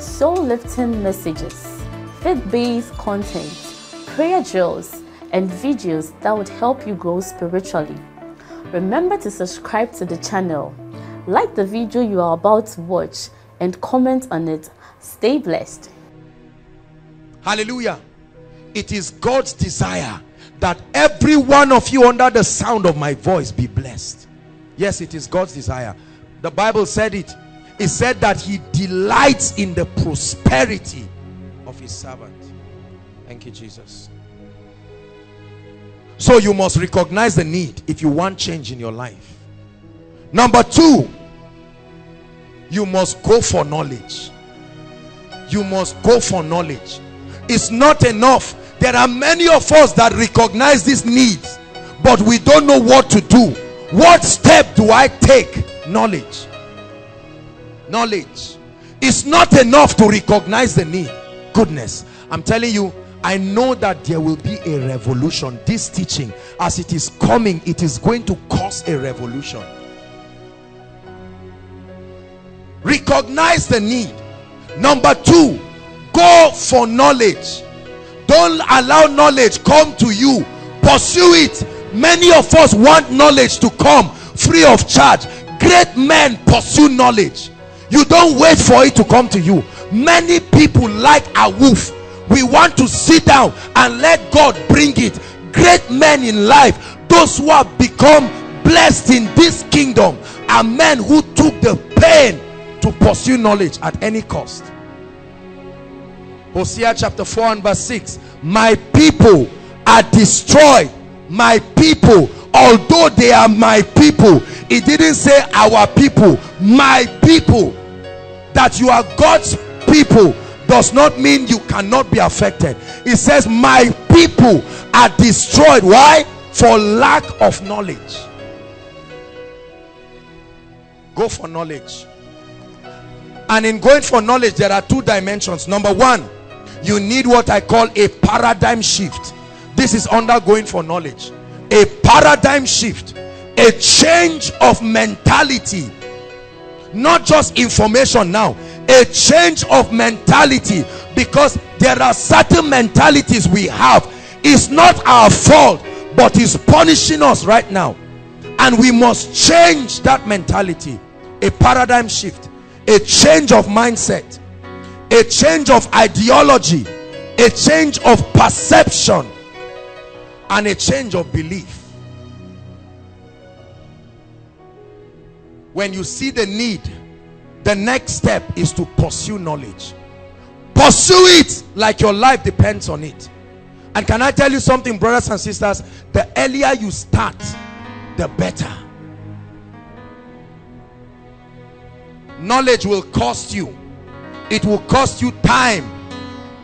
soul-lifting messages, faith-based content, prayer drills, and videos that would help you grow spiritually. Remember to subscribe to the channel, like the video you are about to watch, and comment on it. Stay blessed. Hallelujah. It is God's desire that every one of you under the sound of my voice be blessed. Yes, it is God's desire. The Bible said it. It said that he delights in the prosperity of his servant. Thank you, Jesus. So you must recognize the need if you want change in your life. Number two, you must go for knowledge. You must go for knowledge. It's not enough. There are many of us that recognize these needs, but we don't know what to do what step do I take? Knowledge. Knowledge. It's not enough to recognize the need. Goodness. I'm telling you, I know that there will be a revolution. This teaching, as it is coming, it is going to cause a revolution. Recognize the need. Number two, go for knowledge. Don't allow knowledge come to you. Pursue it many of us want knowledge to come free of charge great men pursue knowledge you don't wait for it to come to you. Many people like a wolf. We want to sit down and let god bring it. Great men in life those who have become blessed in this kingdom are men who took the pain to pursue knowledge at any cost. Hosea chapter 4 and verse 6 my people are destroyed. My people although they are my people it didn't say our people my people that you are God's people does not mean you cannot be affected. It says my people are destroyed. Why? For lack of knowledge. Go for knowledge. And in going for knowledge there are two dimensions. Number one you need what I call a paradigm shift. This is undergoing for knowledge. A paradigm shift. A change of mentality not just information now a change of mentality. Because there are certain mentalities we have. It's not our fault but it's punishing us right now. And we must change that mentality. A paradigm shift. A change of mindset. A change of ideology. A change of perception. And a change of belief when you see the need the next step is to pursue knowledge. Pursue it like your life depends on it. And can I tell you something brothers and sisters? The earlier you start the better. Knowledge will cost you. It will cost you time.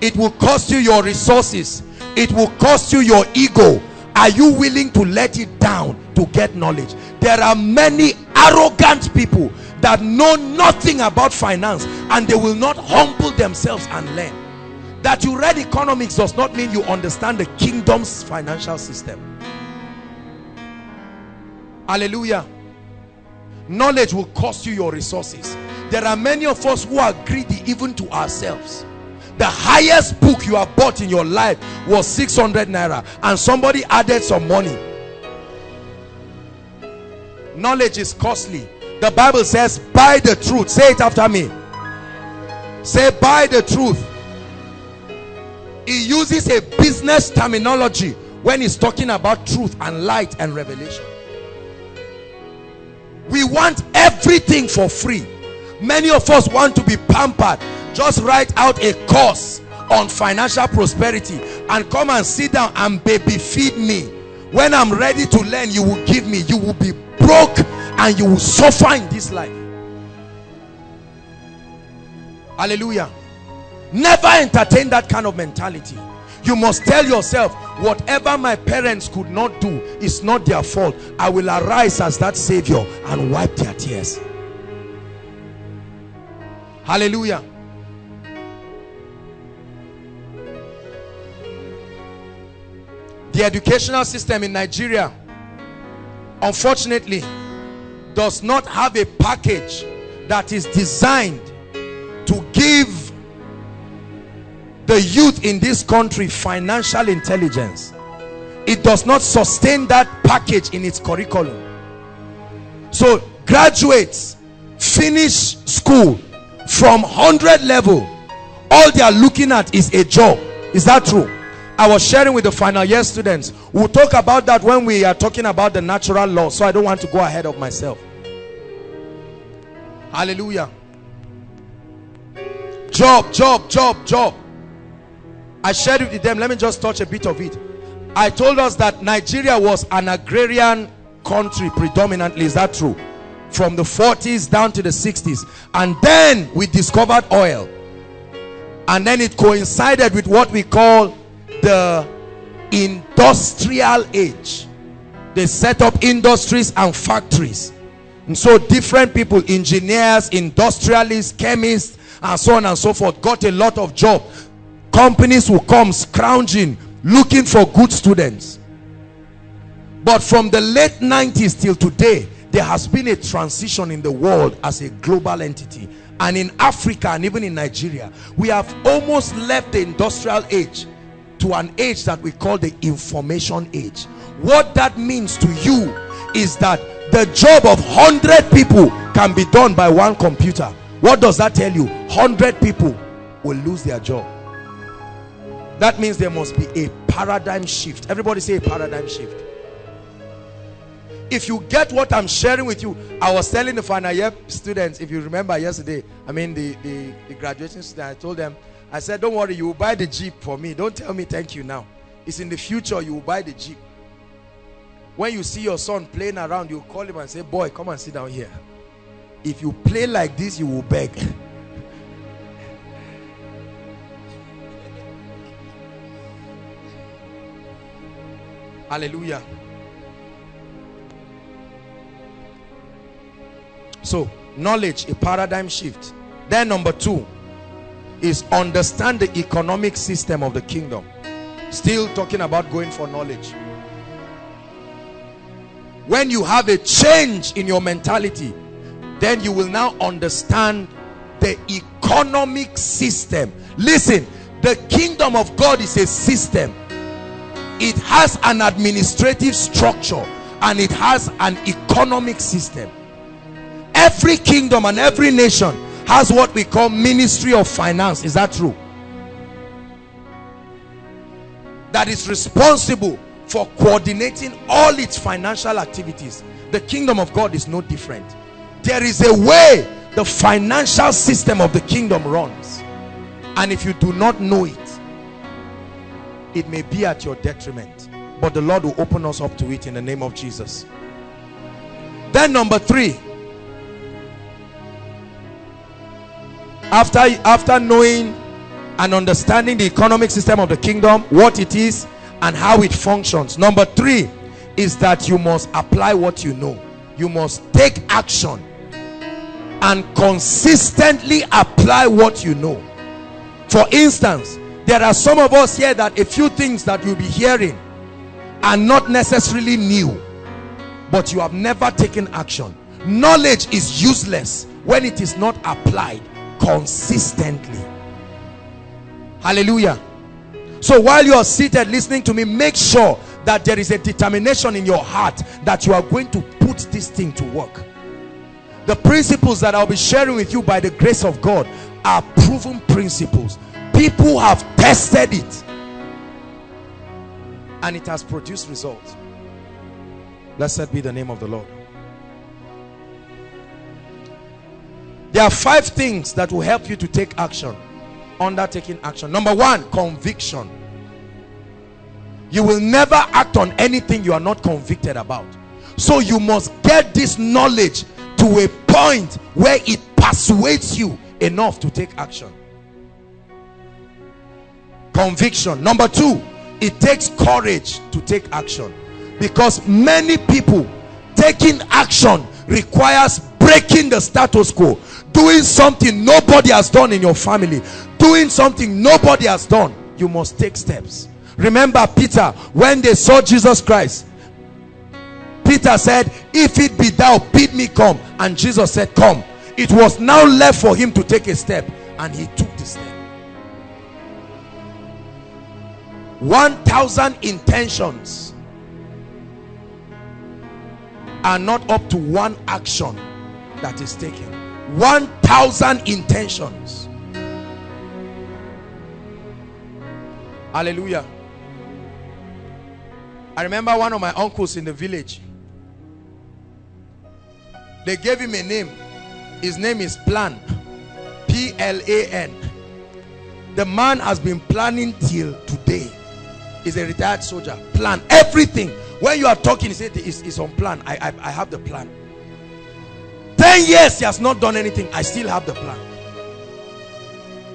It will cost you your resources. It will cost you your ego are you willing to let it down to get knowledge? There are many arrogant people that know nothing about finance and they will not humble themselves and learn. That you read economics does not mean you understand the kingdom's financial system. Hallelujah. Knowledge will cost you your resources. There are many of us who are greedy even to ourselves the highest book you have bought in your life was 600 naira and somebody added some money. Knowledge is costly. The bible says buy the truth. Say it after me. Say buy the truth. He uses a business terminology when he's talking about truth and light and revelation. We want everything for free. Many of us want to be pampered just write out a course on financial prosperity and come and sit down and baby feed me. When i'm ready to learn you will give me. You will be broke and you will suffer in this life. Hallelujah. Never entertain that kind of mentality. You must tell yourself whatever my parents could not do is not their fault. I will arise as that savior and wipe their tears. Hallelujah the educational system in nigeria unfortunately does not have a package that is designed to give the youth in this country financial intelligence. It does not sustain that package in its curriculum. So graduates finish school from 100 level all they are looking at is a job. Is that true I was sharing with the final year students. We'll talk about that when we are talking about the natural law. So I don't want to go ahead of myself. Hallelujah. Job, job, job, job. I shared it with them. Let me just touch a bit of it. I told us that Nigeria was an agrarian country predominantly. Is that true? From the 40s down to the 60s. And then we discovered oil. And then it coincided with what we call the industrial age. They set up industries and factories. And so different people engineers industrialists chemists and so on and so forth got a lot of job. Companies will come scrounging looking for good students. But from the late 90s till today there has been a transition in the world as a global entity. And in Africa and even in Nigeria we have almost left the industrial age to an age that we call the information age. What that means to you is that the job of 100 people can be done by one computer. What does that tell you? 100 people will lose their job. That means there must be a paradigm shift. Everybody say a paradigm shift. If you get what i'm sharing with you i was telling the final year students if you remember yesterday i mean the the, the graduating students i told them I said, don't worry, you will buy the Jeep for me. Don't tell me thank you now. It's in the future you will buy the Jeep. When you see your son playing around, you call him and say, boy, come and sit down here. If you play like this, you will beg. Hallelujah. So, knowledge, a paradigm shift. Then number two, is understand the economic system of the kingdom. Still talking about going for knowledge. When you have a change in your mentality then you will now understand the economic system. Listen the kingdom of God is a system. It has an administrative structure and it has an economic system. Every kingdom and every nation has what we call ministry of finance. Is that true? That is responsible for coordinating all its financial activities. The kingdom of God is no different. There is a way the financial system of the kingdom runs. And if you do not know it it may be at your detriment. But the Lord will open us up to it in the name of Jesus. Then number three after after knowing and understanding the economic system of the kingdom what it is and how it functions. Number three is that you must apply what you know. You must take action and consistently apply what you know. For instance there are some of us here that a few things that you'll be hearing are not necessarily new but you have never taken action. Knowledge is useless when it is not applied consistently. Hallelujah. So while you are seated listening to me make sure that there is a determination in your heart that you are going to put this thing to work. The principles that I'll be sharing with you by the grace of God are proven principles. People have tested it and it has produced results. Blessed be the name of the Lord there are five things that will help you to take action undertaking action. Number one conviction. You will never act on anything you are not convicted about. So you must get this knowledge to a point where it persuades you enough to take action. Conviction. Number two it takes courage to take action. Because many people taking action requires breaking the status quo doing something nobody has done in your family. Doing something nobody has done. You must take steps. Remember peter when they saw jesus christ peter said if it be thou bid me come. And jesus said come. It was now left for him to take a step and he took the step. 1000 intentions are not up to one action that is taken 1000 intentions. Hallelujah. I remember one of my uncles in the village. They gave him a name. His name is plan. P-l-a-n the man has been planning till today. He's a retired soldier. Plan. Everything. When you are talking he said it's, on plan. I, I i have the plan 10 years he has not done anything. I still have the plan.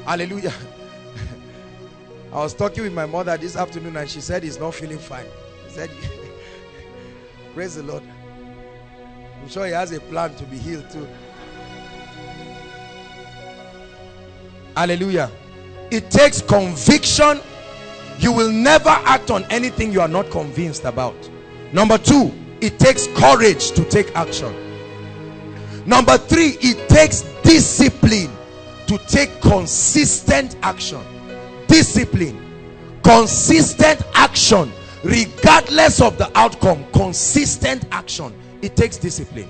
Hallelujah. I was talking with my mother this afternoon and she said he's not feeling fine. He said praise the lord. I'm sure he has a plan to be healed too. Hallelujah. It takes conviction. You will never act on anything you are not convinced about. Number two it takes courage to take action number three it takes discipline to take consistent action. Discipline consistent action regardless of the outcome consistent action. It takes discipline.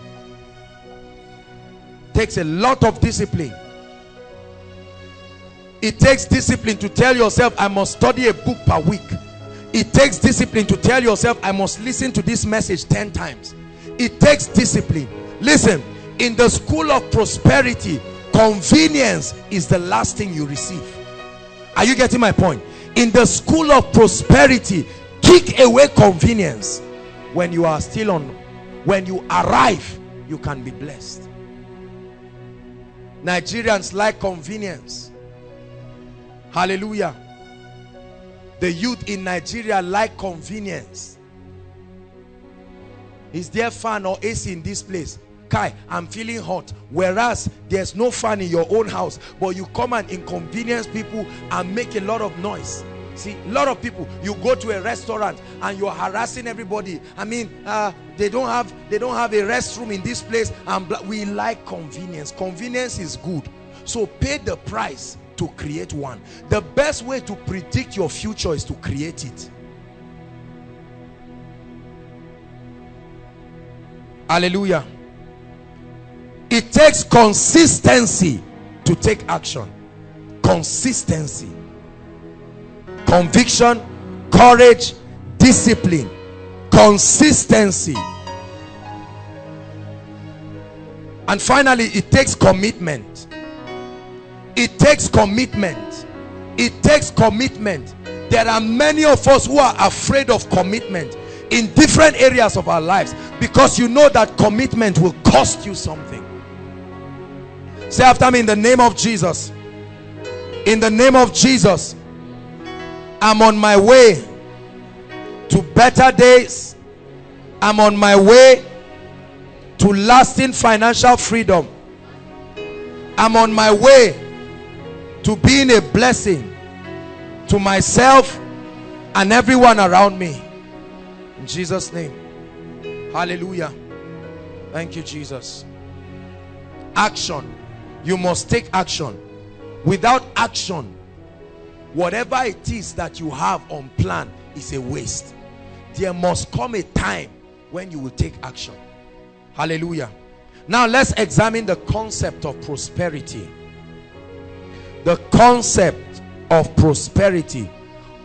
Takes a lot of discipline. It takes discipline to tell yourself i must study a book per week. It takes discipline to tell yourself i must listen to this message 10 times. It takes discipline. Listen in the school of prosperity convenience is the last thing you receive. Are you getting my point? In the school of prosperity kick away convenience. When you are still on when you arrive you can be blessed. Nigerians like convenience. Hallelujah. The youth in nigeria like convenience. Is there fan or ac in this place kai i'm feeling hot. Whereas there's no fan in your own house but you come and inconvenience people and make a lot of noise. See a lot of people you go to a restaurant and you're harassing everybody. I mean uh, they don't have they don't have a restroom in this place and we like convenience. Convenience is good. So pay the price to create one. The best way to predict your future is to create it. Hallelujah it takes consistency to take action. Consistency. Conviction courage discipline. Consistency. And finally it takes commitment. It takes commitment. It takes commitment. There are many of us who are afraid of commitment in different areas of our lives because you know that commitment will cost you something say after me in the name of Jesus in the name of Jesus I'm on my way to better days. I'm on my way to lasting financial freedom. I'm on my way to being a blessing to myself and everyone around me. In Jesus name. Hallelujah. Thank you Jesus. Action you must take action. Without action whatever it is that you have on plan is a waste. There must come a time when you will take action. Hallelujah. Now let's examine the concept of prosperity. The concept of prosperity.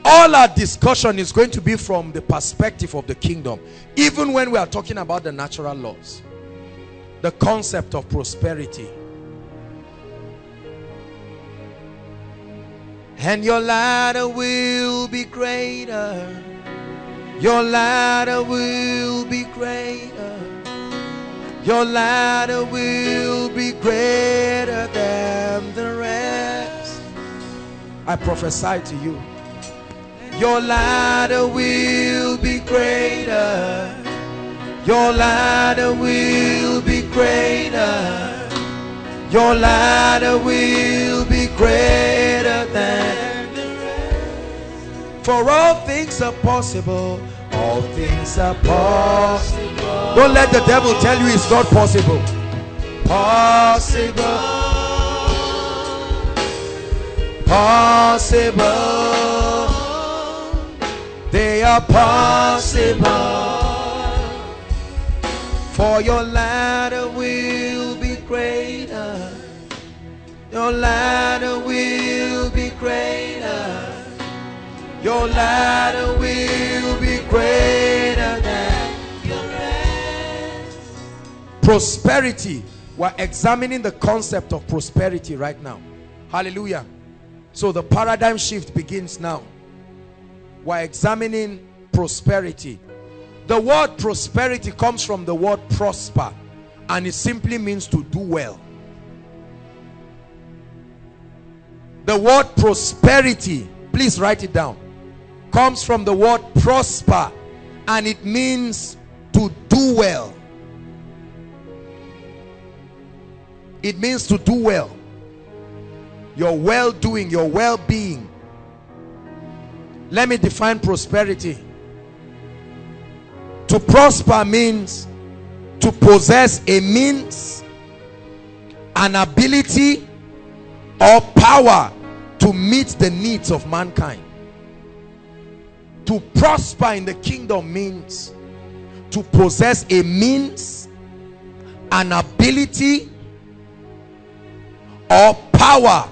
All our discussion is going to be from the perspective of the kingdom. Even when we are talking about the natural laws. The concept of prosperity and your ladder will be greater. Your ladder will be greater. Your ladder will be greater than the rest. I prophesy to you. Your ladder will be greater. Your ladder will be greater. Your ladder will be greater For all things are possible. All things are possible. Don't let the devil tell you it's not possible. Possible. Possible. They are possible. For your ladder will be greater. Your ladder Your ladder will be greater than your rest. Prosperity. We're examining the concept of prosperity right now. Hallelujah. So the paradigm shift begins now. We're examining prosperity. The word prosperity comes from the word prosper and it simply means to do well. The word prosperity, please write it down, comes from the word prosper and it means to do well. It means to do well. Your well-doing, your well-being. Let me define prosperity. To prosper means to possess a means, an ability, or power to meet the needs of mankind. To prosper in the kingdom means to possess a means, an ability, or power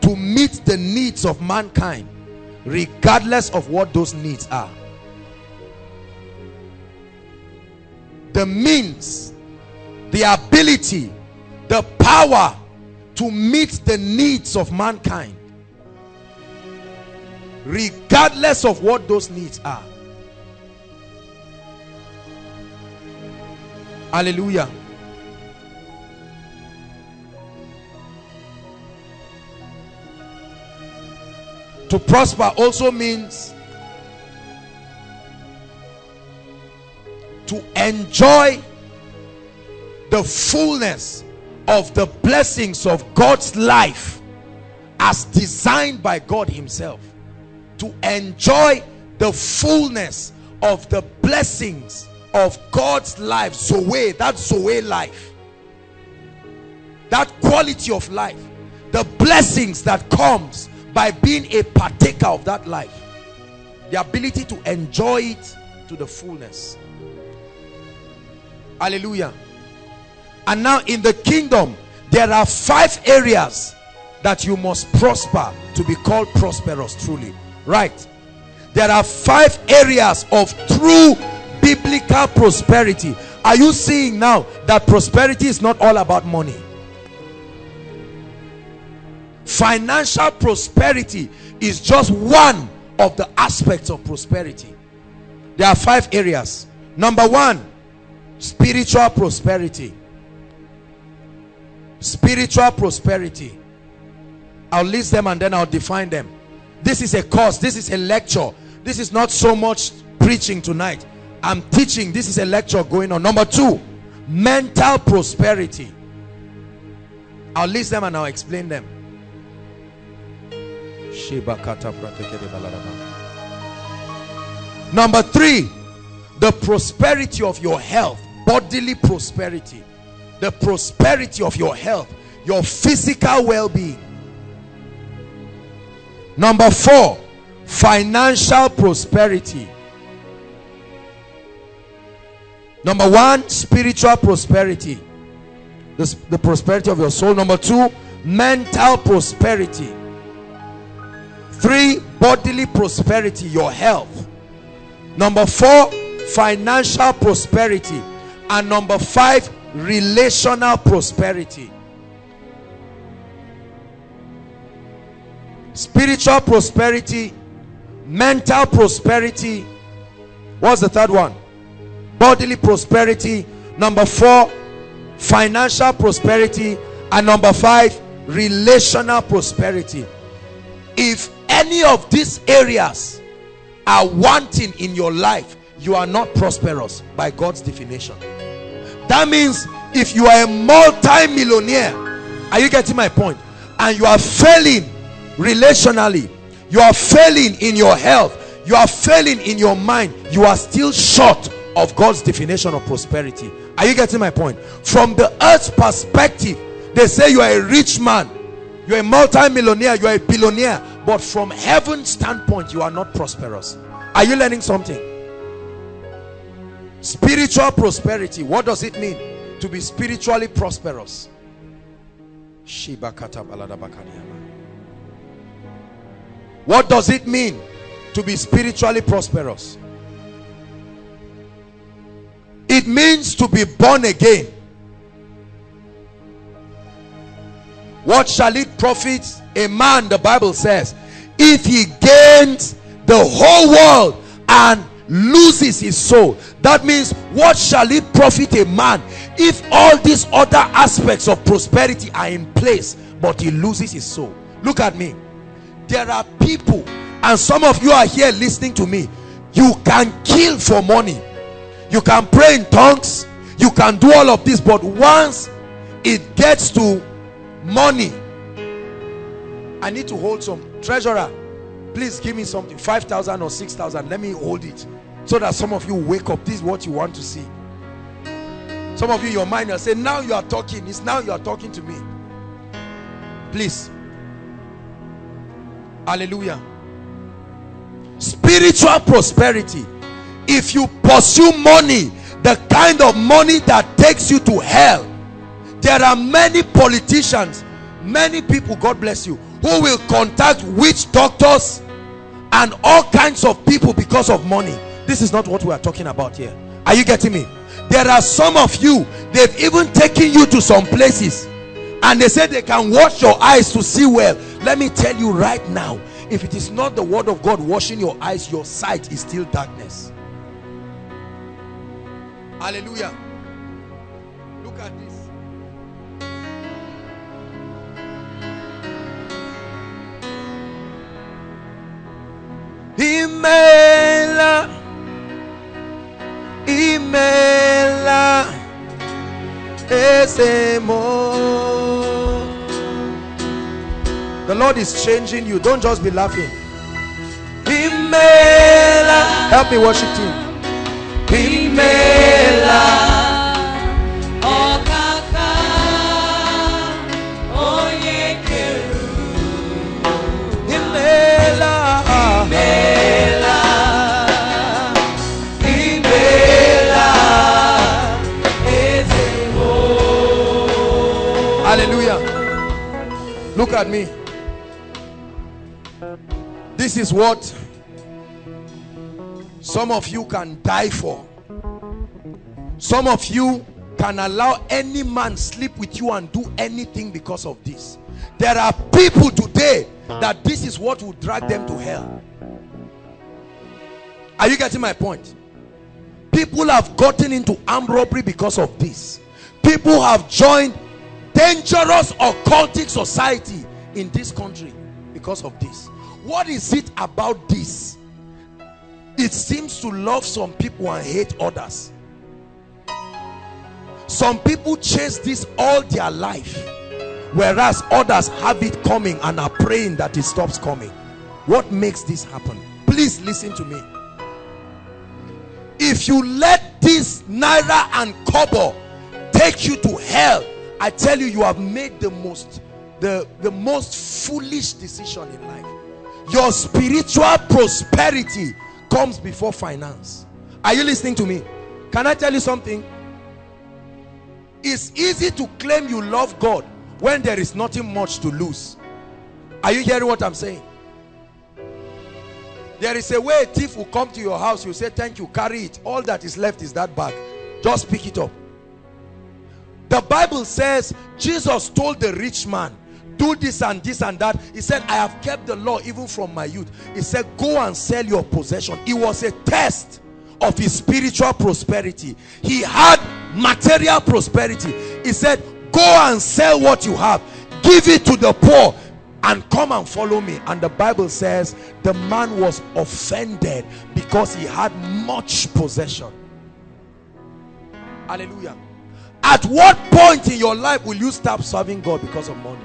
to meet the needs of mankind regardless of what those needs are. the means, the ability, the power to meet the needs of mankind. Regardless of what those needs are. Hallelujah. To prosper also means to enjoy the fullness of the blessings of God's life as designed by God himself to enjoy the fullness of the blessings of God's life Zoe, that Zoe life that quality of life the blessings that comes by being a partaker of that life the ability to enjoy it to the fullness Hallelujah. And now in the kingdom, there are five areas that you must prosper to be called prosperous truly. Right. There are five areas of true biblical prosperity. Are you seeing now that prosperity is not all about money? Financial prosperity is just one of the aspects of prosperity. There are five areas. Number one, spiritual prosperity spiritual prosperity i'll list them and then i'll define them this is a course. This is a lecture. This is not so much preaching tonight. I'm teaching. This is a lecture going on. Number two mental prosperity. I'll list them and i'll explain them. Number three the prosperity of your health bodily prosperity. The prosperity of your health your physical well-being number four financial prosperity. Number one spiritual prosperity. The, the prosperity of your soul. Number two mental prosperity. Three bodily prosperity your health. Number four financial prosperity. And number five relational prosperity spiritual prosperity mental prosperity. What's the third one? Bodily prosperity. Number four financial prosperity. And number five relational prosperity. If any of these areas are wanting in your life you are not prosperous by God's definition. That means if you are a multi-millionaire are you getting my point? And you are failing relationally. You are failing in your health. You are failing in your mind. You are still short of God's definition of prosperity. Are you getting my point? From the earth's perspective they say you are a rich man. You're a multi-millionaire. You're a billionaire. But from heaven's standpoint you are not prosperous. Are you learning something? Spiritual prosperity what does it mean? To be spiritually prosperous what does it mean to be spiritually prosperous? It means to be born again. What shall it profit a man the bible says if he gains the whole world and loses his soul? That means what shall it profit a man if all these other aspects of prosperity are in place but he loses his soul? Look at me there are people and some of you are here listening to me you can kill for money. You can pray in tongues. You can do all of this but once it gets to money i need to hold some. Treasurer please give me something 5000 or 6000 let me hold it so that some of you wake up. This is what you want to see. Some of you your mind are saying now you are talking. It's now you are talking to me. Please hallelujah. Spiritual prosperity. If you pursue money the kind of money that takes you to hell there are many politicians many people god bless you who will contact witch doctors and all kinds of people because of money. This is not what we are talking about here. Are you getting me? There are some of you they've even taken you to some places and they say they can wash your eyes to see well let me tell you right now if it is not the word of God washing your eyes your sight is still darkness. Hallelujah. Look at this. Imela Imela Ezebo the Lord is changing you. Don't just be laughing. Imela. Help me worship Him. Hallelujah. Look at me. This is what some of you can die for. Some of you can allow any man sleep with you and do anything because of this. There are people today that this is what will drag them to hell. Are you getting my point? People have gotten into armed robbery because of this. People have joined dangerous occultic society in this country because of this. What is it about this? It seems to love some people and hate others. Some people chase this all their life, whereas others have it coming and are praying that it stops coming. What makes this happen? Please listen to me. If you let this naira and kobo take you to hell, I tell you, you have made the most the, the most foolish decision in life. Your spiritual prosperity comes before finance. Are you listening to me? Can I tell you something? It's easy to claim you love God when there is nothing much to lose. Are you hearing what I'm saying? There is a way a thief will come to your house. You say, thank you, carry it. All that is left is that bag. Just pick it up. The Bible says Jesus told the rich man, do this and this and that. He said, I have kept the law even from my youth. He said, go and sell your possession. It was a test of his spiritual prosperity. He had material prosperity. He said, go and sell what you have. Give it to the poor and come and follow me and the bible says the man was offended because he had much possession hallelujah at what point in your life will you stop serving god because of money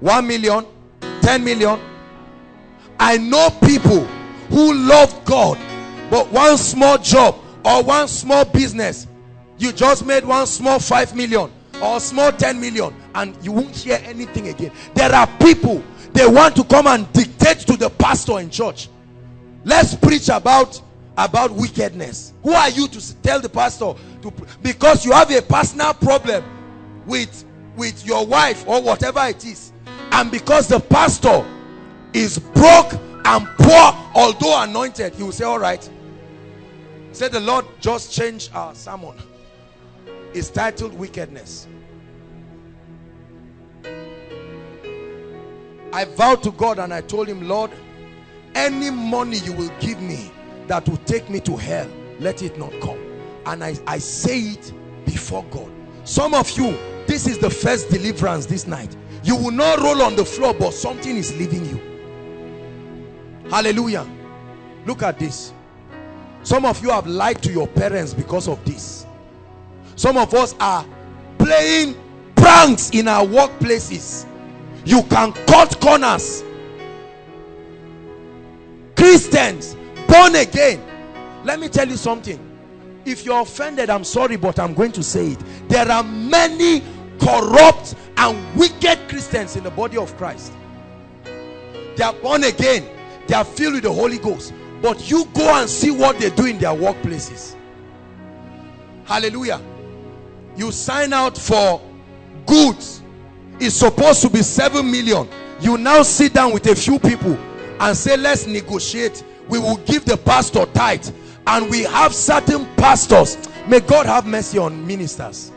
one million 10 million. I know people who love god but one small job or one small business you just made one small 5 million or small 10 million and you won't hear anything again. There are people they want to come and dictate to the pastor in church. Let's preach about about wickedness. Who are you to tell the pastor to because you have a personal problem with with your wife or whatever it is and because the pastor is broke and poor although anointed he will say all right. Say the lord just changed our sermon. Is titled wickedness. I vowed to God and I told him Lord any money you will give me that will take me to hell let it not come. And I, I say it before God. Some of you this is the first deliverance this night you will not roll on the floor but something is leaving you. Hallelujah. Look at this. Some of you have lied to your parents because of this. Some of us are playing pranks in our workplaces. You can cut corners. Christians born again. Let me tell you something. If you're offended i'm sorry but i'm going to say it. There are many corrupt and wicked christians in the body of christ. They are born again. They are filled with the holy ghost. But you go and see what they do in their workplaces. Hallelujah. You sign out for goods. It's supposed to be 7 million. You now sit down with a few people and say let's negotiate. We will give the pastor tithe and we have certain pastors. May god have mercy on ministers.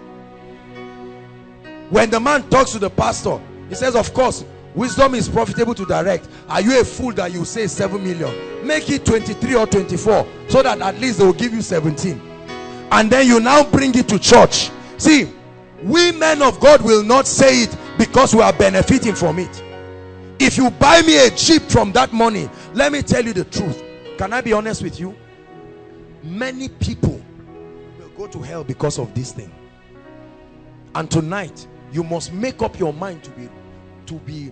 When the man talks to the pastor he says of course wisdom is profitable to direct. Are you a fool that you say 7 million? Make it 23 or 24 so that at least they will give you 17 and then you now bring it to church. See we men of God will not say it because we are benefiting from it. If you buy me a jeep from that money let me tell you the truth. Can I be honest with you? Many people will go to hell because of this thing. And tonight you must make up your mind to be to be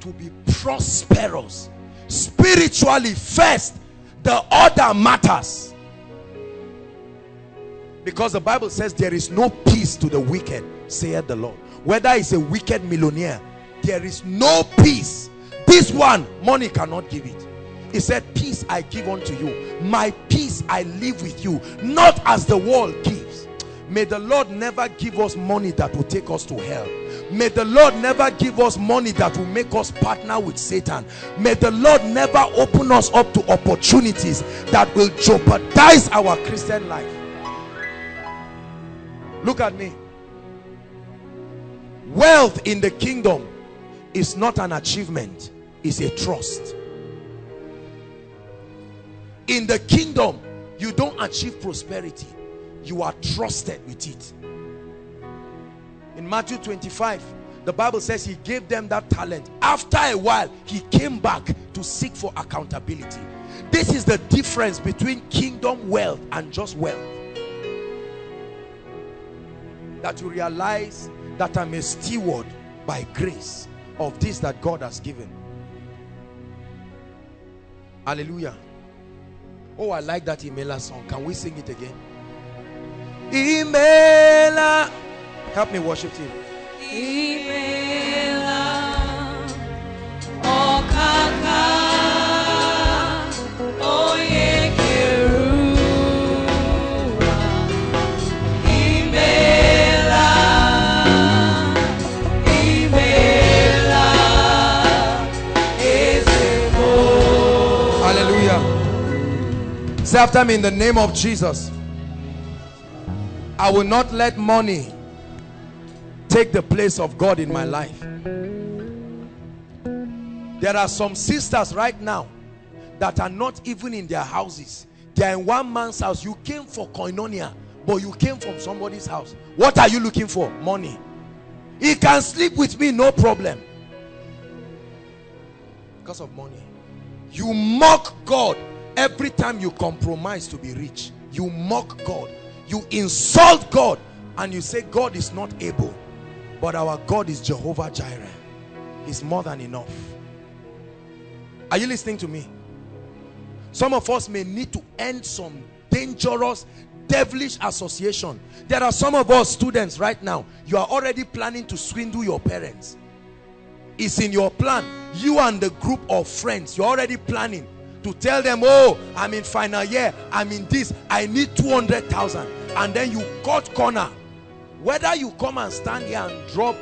to be prosperous. Spiritually first the order matters. Because the bible says there is no peace to the wicked saith the lord. Whether it's a wicked millionaire there is no peace. This one money cannot give it. He said peace i give unto you. My peace i live with you not as the world gives. May the lord never give us money that will take us to hell may the lord never give us money that will make us partner with satan. May the lord never open us up to opportunities that will jeopardize our christian life. Look at me. Wealth in the kingdom is not an achievement it's a trust. In the kingdom you don't achieve prosperity. You are trusted with it in Matthew 25 the Bible says he gave them that talent. After a while he came back to seek for accountability. This is the difference between kingdom wealth and just wealth. That you realize that I'm a steward by grace of this that God has given. Hallelujah. Oh I like that Imela song. Can we sing it again? Imela help me worship him Imela Okaka Oyekeruwa Imela Imela Ezebo hallelujah. Say after me in the name of Jesus I will not let money take the place of God in my mm. life. There are some sisters right now that are not even in their houses. They are in one man's house. You came for koinonia but you came from somebody's house. What are you looking for? Money. He can sleep with me no problem. Because of money. You mock god every time you compromise to be rich. You mock god. You insult god and you say god is not able but our god is jehovah jireh. He's more than enough. Are you listening to me? Some of us may need to end some dangerous devilish association. There are some of us students right now you are already planning to swindle your parents. It's in your plan. You and the group of friends you're already planning to tell them oh i'm in final year. I'm in this. I need 200,000 and then you cut corner whether you come and stand here and drop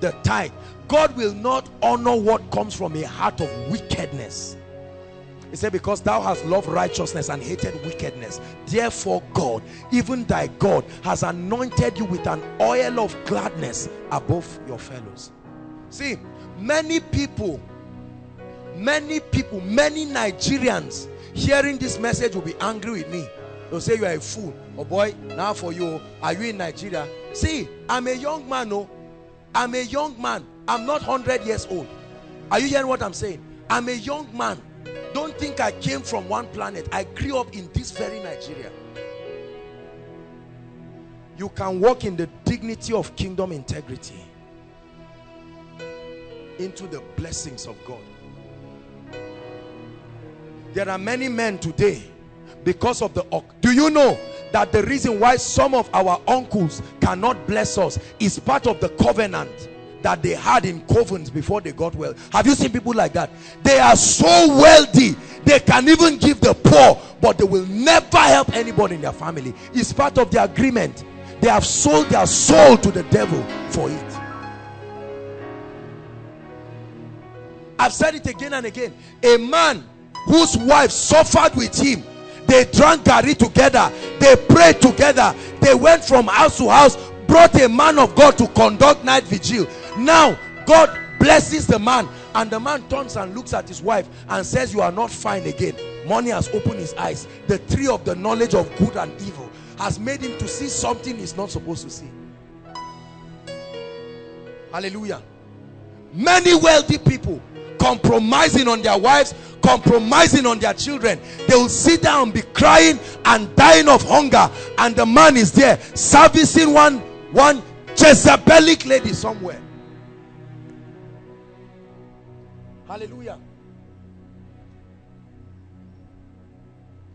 the tithe god will not honor what comes from a heart of wickedness. He said because thou hast loved righteousness and hated wickedness. Therefore god even thy god has anointed you with an oil of gladness above your fellows. See many people many people many nigerians hearing this message will be angry with me they'll say you are a fool. Oh boy now for you. Are you in nigeria? See i'm a young man oh. I'm a young man. I'm not 100 years old. Are you hearing what i'm saying? I'm a young man. Don't think i came from one planet. I grew up in this very nigeria. You can walk in the dignity of kingdom integrity into the blessings of god. There are many men today because of the do you know that the reason why some of our uncles cannot bless us is part of the covenant that they had in covens before they got well? Have you seen people like that? They are so wealthy they can even give the poor but they will never help anybody in their family. It's part of the agreement. They have sold their soul to the devil for it. I've said it again and again. A man whose wife suffered with him they drank garri together. They prayed together. They went from house to house brought a man of God to conduct night vigil. Now God blesses the man and the man turns and looks at his wife and says you are not fine again. Money has opened his eyes. The tree of the knowledge of good and evil has made him to see something he's not supposed to see. Hallelujah. Many wealthy people compromising on their wives compromising on their children. They will sit down be crying and dying of hunger. And the man is there servicing one one Jezebelic lady somewhere. Hallelujah.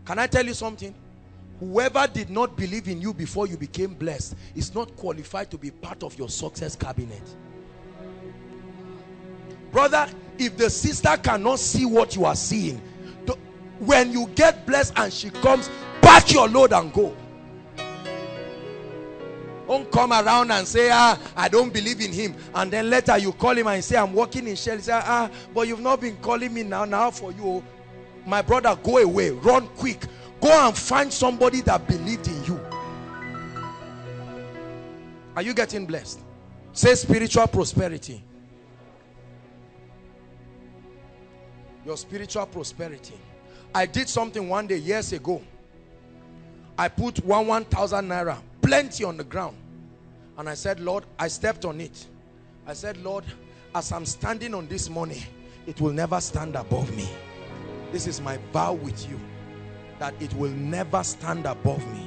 Can I tell you something? Whoever did not believe in you before you became blessed is not qualified to be part of your success cabinet brother if the sister cannot see what you are seeing when you get blessed and she comes pack your load and go. Don't come around and say ah i don't believe in him. And then later you call him and say i'm working in shell. Say ah but you've not been calling me now now for you my brother go away. Run quick. Go and find somebody that believed in you. Are you getting blessed? Say spiritual prosperity your spiritual prosperity. I did something one day years ago. I put one one thousand naira plenty on the ground. And i said lord i stepped on it. I said lord as i'm standing on this money it will never stand above me. This is my vow with you that it will never stand above me.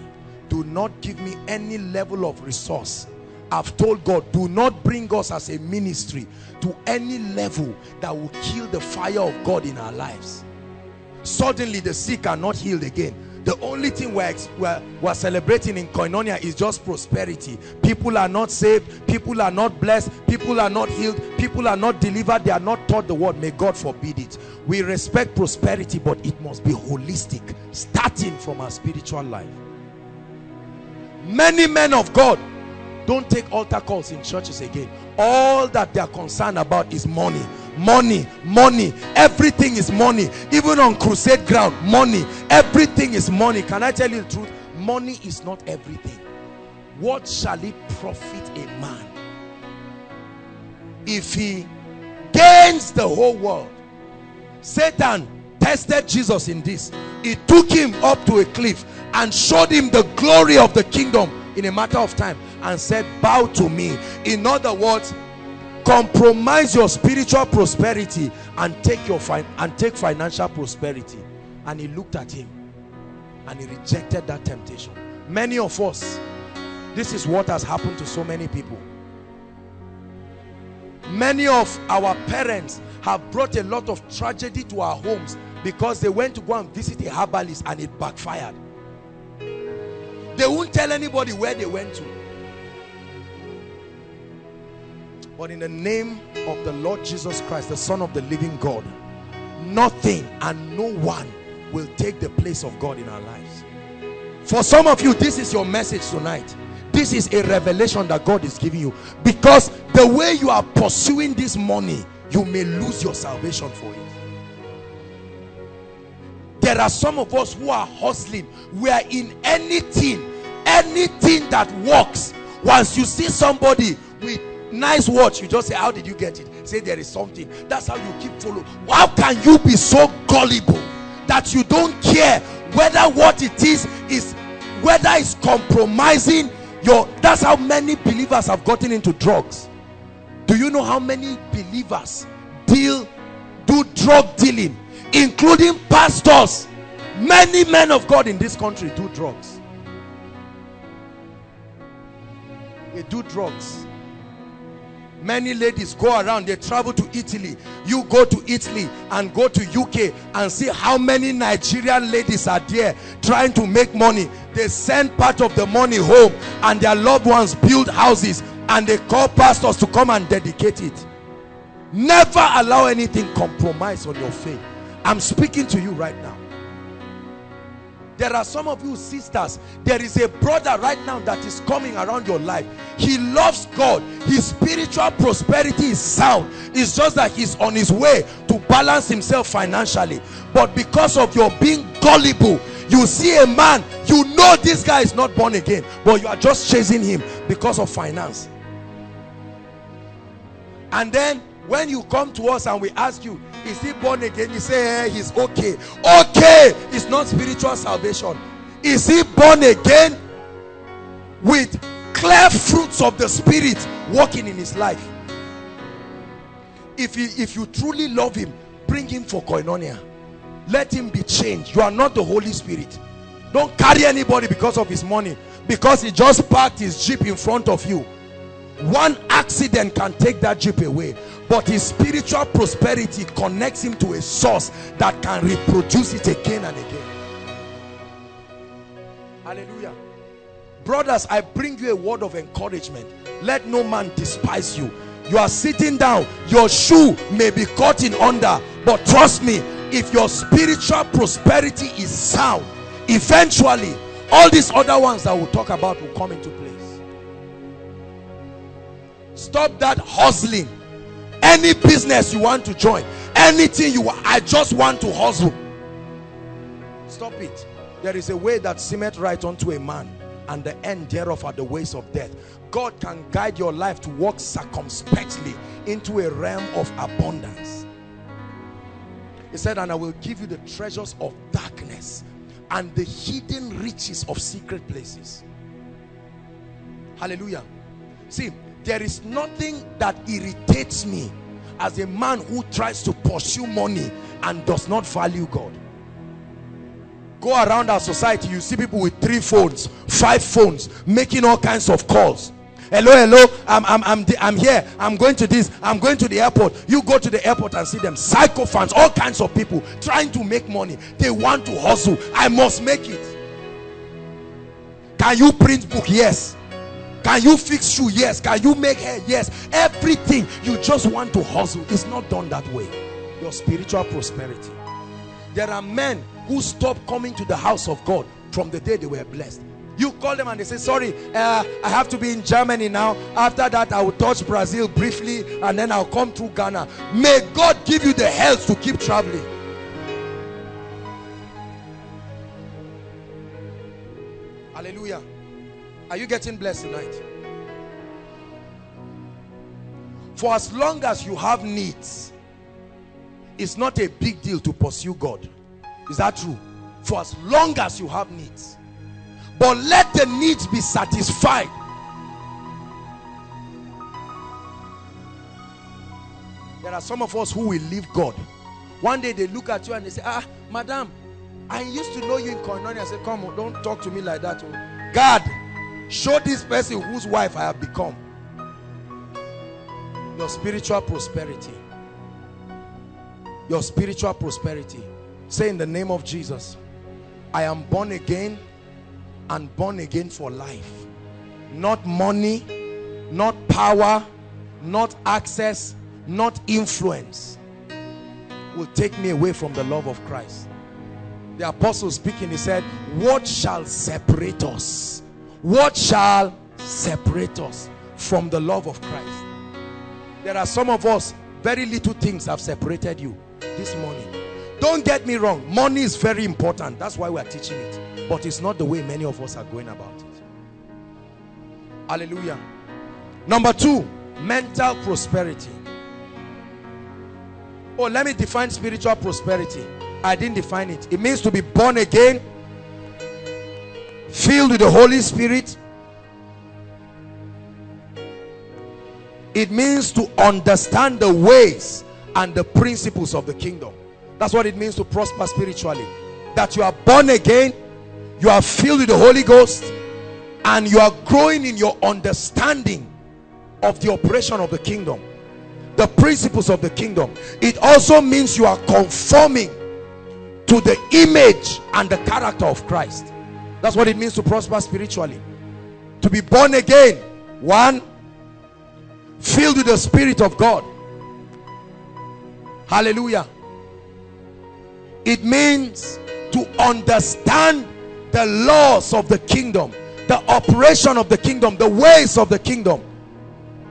Do not give me any level of resource I've told God do not bring us as a ministry to any level that will kill the fire of God in our lives. Suddenly the sick are not healed again. The only thing we're, we're, we're, celebrating in koinonia is just prosperity. People are not saved. People are not blessed. People are not healed. People are not delivered. They are not taught the word. May god forbid it. We respect prosperity but it must be holistic starting from our spiritual life. Many men of god don't take altar calls in churches again. All that they are concerned about is money. Money money. Everything is money. Even on crusade ground money. Everything is money. Can i tell you the truth? Money is not everything. What shall it profit a man if he gains the whole world? Satan tested jesus in this. He took him up to a cliff and showed him the glory of the kingdom in a matter of time and said bow to me. In other words compromise your spiritual prosperity and take your and take financial prosperity. And he looked at him and he rejected that temptation. Many of us this is what has happened to so many people. Many of our parents have brought a lot of tragedy to our homes because they went to go and visit a herbalist and it backfired they won't tell anybody where they went to. But in the name of the Lord Jesus Christ the son of the living God nothing and no one will take the place of God in our lives. For some of you this is your message tonight. This is a revelation that God is giving you. Because the way you are pursuing this money you may lose your salvation for it there are some of us who are hustling. We are in anything anything that works. Once you see somebody with nice watch you just say how did you get it? Say there is something. That's how you keep following how can you be so gullible that you don't care whether what it is is whether it's compromising your that's how many believers have gotten into drugs. Do you know how many believers deal do drug dealing including pastors. Many men of god in this country do drugs. They do drugs. Many ladies go around they travel to italy. You go to italy and go to uk and see how many nigerian ladies are there trying to make money. They send part of the money home and their loved ones build houses and they call pastors to come and dedicate it. Never allow anything compromise on your faith i'm speaking to you right now. There are some of you sisters there is a brother right now that is coming around your life. He loves god. His spiritual prosperity is sound. It's just that he's on his way to balance himself financially. But because of your being gullible you see a man you know this guy is not born again but you are just chasing him because of finance. And then when you come to us and we ask you is he born again? You say eh, he's okay. Okay it's not spiritual salvation. Is he born again with clear fruits of the spirit working in his life? If he, if you truly love him bring him for koinonia. Let him be changed. You are not the holy spirit. Don't carry anybody because of his money. Because he just parked his jeep in front of you. One accident can take that jeep away but his spiritual prosperity connects him to a source that can reproduce it again and again. Hallelujah. Brothers i bring you a word of encouragement. Let no man despise you. You are sitting down. Your shoe may be caught in under but trust me if your spiritual prosperity is sound eventually all these other ones that we'll talk about will come into place. Stop that hustling any business you want to join anything you want i just want to hustle. Stop it. There is a way that seemeth right unto a man and the end thereof are the ways of death. God can guide your life to walk circumspectly into a realm of abundance. He said and i will give you the treasures of darkness and the hidden riches of secret places. Hallelujah. See there is nothing that irritates me as a man who tries to pursue money and does not value God. Go around our society you see people with three phones five phones making all kinds of calls. Hello hello I'm, I'm, I'm, I'm here I'm going to this I'm going to the airport. You go to the airport and see them psychophants all kinds of people trying to make money. They want to hustle I must make it. Can you print book? Yes can you fix shoe? Yes. Can you make hair? Yes. Everything you just want to hustle it's not done that way. Your spiritual prosperity. There are men who stop coming to the house of God from the day they were blessed. You call them and they say sorry uh, I have to be in Germany now. After that I will touch Brazil briefly and then I'll come through Ghana. May God give you the health to keep traveling. Hallelujah are you getting blessed tonight for as long as you have needs it's not a big deal to pursue God is that true for as long as you have needs but let the needs be satisfied there are some of us who will leave God. One day they look at you and they say, ah, madam, I used to know you in Koinonia. I said, come on, don't talk to me like that. oh. God, show this person whose wife I have become. Your spiritual prosperity. Your spiritual prosperity. Say in the name of Jesus, I am born again and born again for life. Not money, not power, not access, not influence will take me away from the love of Christ. The apostle speaking, he said, what shall separate us? What shall separate us from the love of Christ? There are some of us, very little things have separated you this morning. Don't get me wrong, money is very important. That's why we are teaching it. But it's not the way many of us are going about it. Hallelujah. Number two, mental prosperity. Oh, let me define spiritual prosperity. I didn't define it. It means to be born again, filled with the Holy Spirit. It means to understand the ways and the principles of the kingdom. That's what it means to prosper spiritually. That you are born again, you are filled with the Holy Ghost, and you are growing in your understanding of the operation of the kingdom the principles of the kingdom it also means you are conforming to the image and the character of Christ that's what it means to prosper spiritually. To be born again. One filled with the spirit of God. Hallelujah. It means to understand the laws of the kingdom the operation of the kingdom the ways of the kingdom.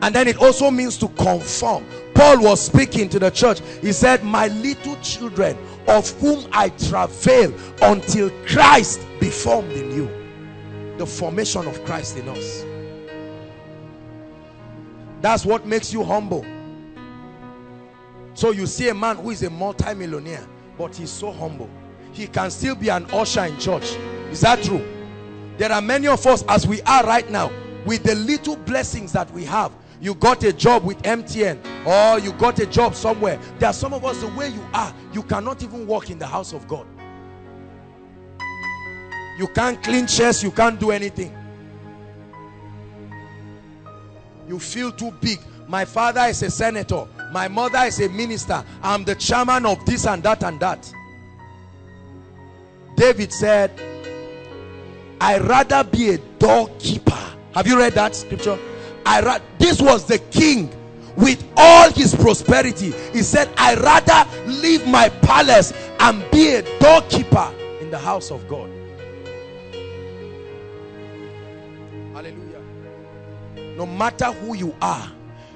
And then it also means to conform. Paul was speaking to the church. He said my little children of whom i travail until christ be formed in you the formation of christ in us. That's what makes you humble. So you see a man who is a multi-millionaire but he's so humble. He can still be an usher in church. Is that true? There are many of us as we are right now with the little blessings that we have you got a job with MTN or you got a job somewhere. There are some of us the way you are you cannot even walk in the house of God. You can't clean chairs you can't do anything. You feel too big. My father is a senator. My mother is a minister. I'm the chairman of this and that and that. David said i rather be a doorkeeper. Have you read that scripture i this was the king with all his prosperity. He said i rather leave my palace and be a doorkeeper in the house of god. Hallelujah. No matter who you are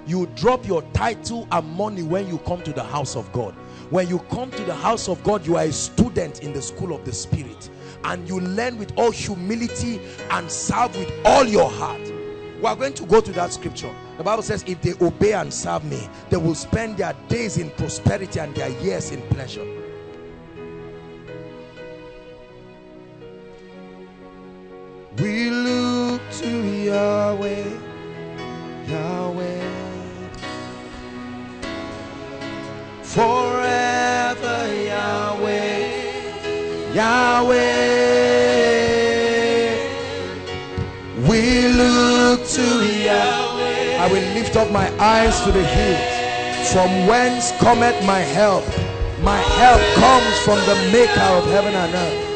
you drop your title and money when you come to the house of God. When you come to the house of God you are a student in the school of the spirit. And you learn with all humility and serve with all your heart we are going to go to that scripture. The bible says if they obey and serve me they will spend their days in prosperity and their years in pleasure. We look to Yahweh Yahweh. Forever Yahweh Yahweh to Yahweh I will lift up my eyes to the hills. From whence cometh my help? My help comes from the maker of heaven and earth.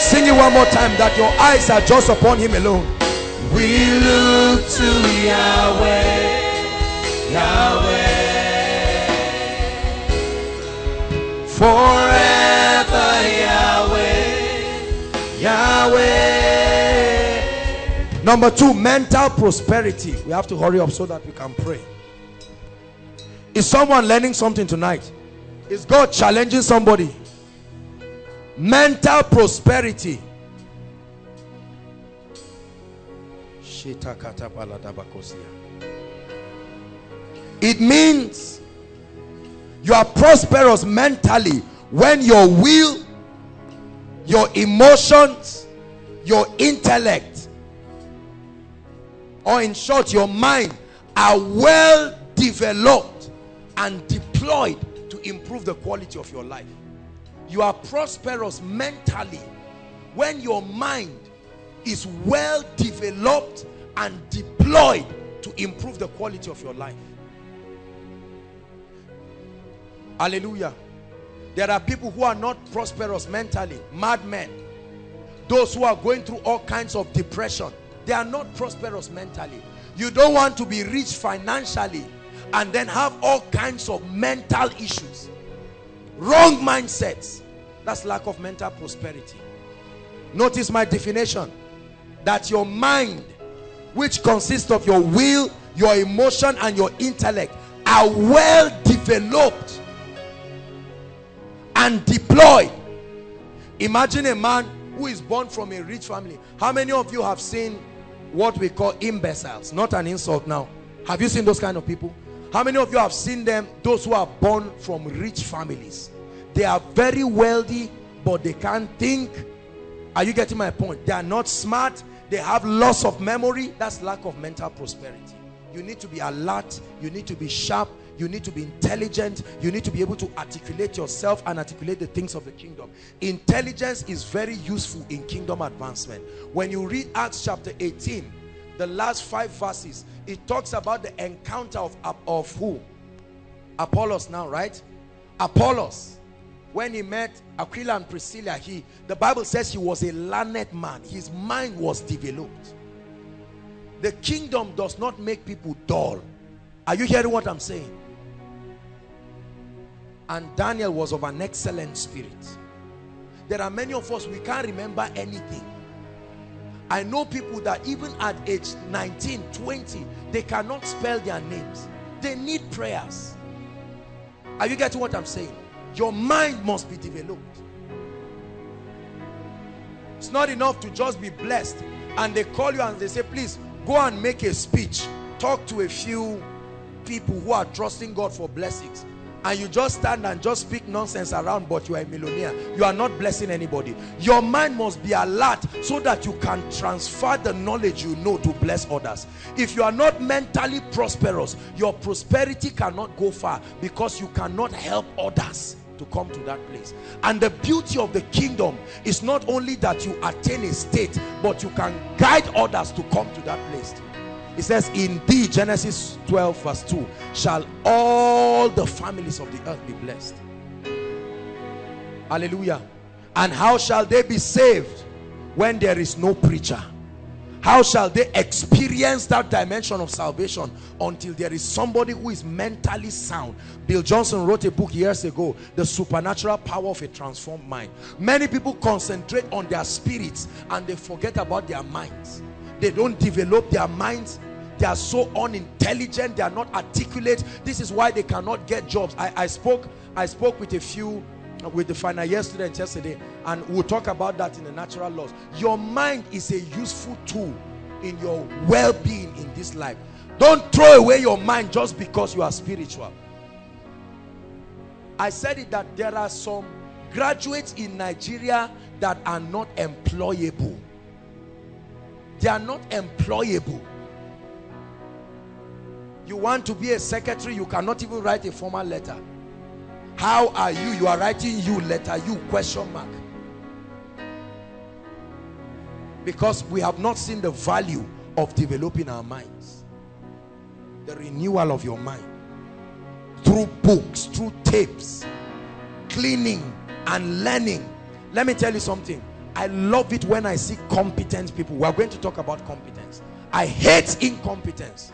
Sing it one more time that your eyes are just upon him alone. We look to Yahweh Yahweh. Forever Yahweh Yahweh number two mental prosperity. We have to hurry up so that we can pray. Is someone learning something tonight? Is God challenging somebody? Mental prosperity. It means you are prosperous mentally when your will your emotions your intellect or in short your mind are well developed and deployed to improve the quality of your life. You are prosperous mentally when your mind is well developed and deployed to improve the quality of your life. Hallelujah. There are people who are not prosperous mentally, madmen. Those who are going through all kinds of depression, they are not prosperous mentally. You don't want to be rich financially and then have all kinds of mental issues. Wrong mindsets. That's lack of mental prosperity. Notice my definition. That your mind, which consists of your will, your emotion and your intellect are well developed and deployed. Imagine a man who is born from a rich family. How many of you have seen what we call imbeciles? Not an insult now. Have you seen those kind of people? How many of you have seen them, those who are born from rich families? They are very wealthy, but they can't think. Are you getting my point? They are not smart. They have loss of memory. That's lack of mental prosperity. You need to be alert. You need to be sharp. You need to be intelligent. You need to be able to articulate yourself and articulate the things of the kingdom. Intelligence is very useful in kingdom advancement. When you read Acts chapter 18, the last five verses, it talks about the encounter of, of who? Apollos now, right? Apollos. When he met Aquila and Priscilla, he the Bible says he was a learned man. His mind was developed. The kingdom does not make people dull. Are you hearing what I'm saying? And Daniel was of an excellent spirit. There are many of us, we can't remember anything. I know people that even at age 19, 20, they cannot spell their names. They need prayers. Are you getting what I'm saying? Your mind must be developed. It's not enough to just be blessed and they call you and they say, please go and make a speech. Talk to a few people who are trusting God for blessings and you just stand and just speak nonsense around but you are a millionaire. You are not blessing anybody. Your mind must be alert so that you can transfer the knowledge you know to bless others. If you are not mentally prosperous your prosperity cannot go far because you cannot help others to come to that place. And the beauty of the kingdom is not only that you attain a state but you can guide others to come to that place it says in genesis 12 verse 2 shall all the families of the earth be blessed. Hallelujah. And how shall they be saved when there is no preacher? How shall they experience that dimension of salvation until there is somebody who is mentally sound? Bill johnson wrote a book years ago the supernatural power of a transformed mind. Many people concentrate on their spirits and they forget about their minds. They don't develop their minds they are so unintelligent they are not articulate. This is why they cannot get jobs. I, I spoke i spoke with a few with the final year students yesterday and we'll talk about that in the natural laws. Your mind is a useful tool in your well-being in this life. Don't throw away your mind just because you are spiritual. I said it that there are some graduates in nigeria that are not employable. They are not employable you want to be a secretary you cannot even write a formal letter. How are you? You are writing you letter you question mark. Because we have not seen the value of developing our minds. The renewal of your mind. Through books through tapes cleaning and learning. Let me tell you something. I love it when i see competent people. We are going to talk about competence. I hate incompetence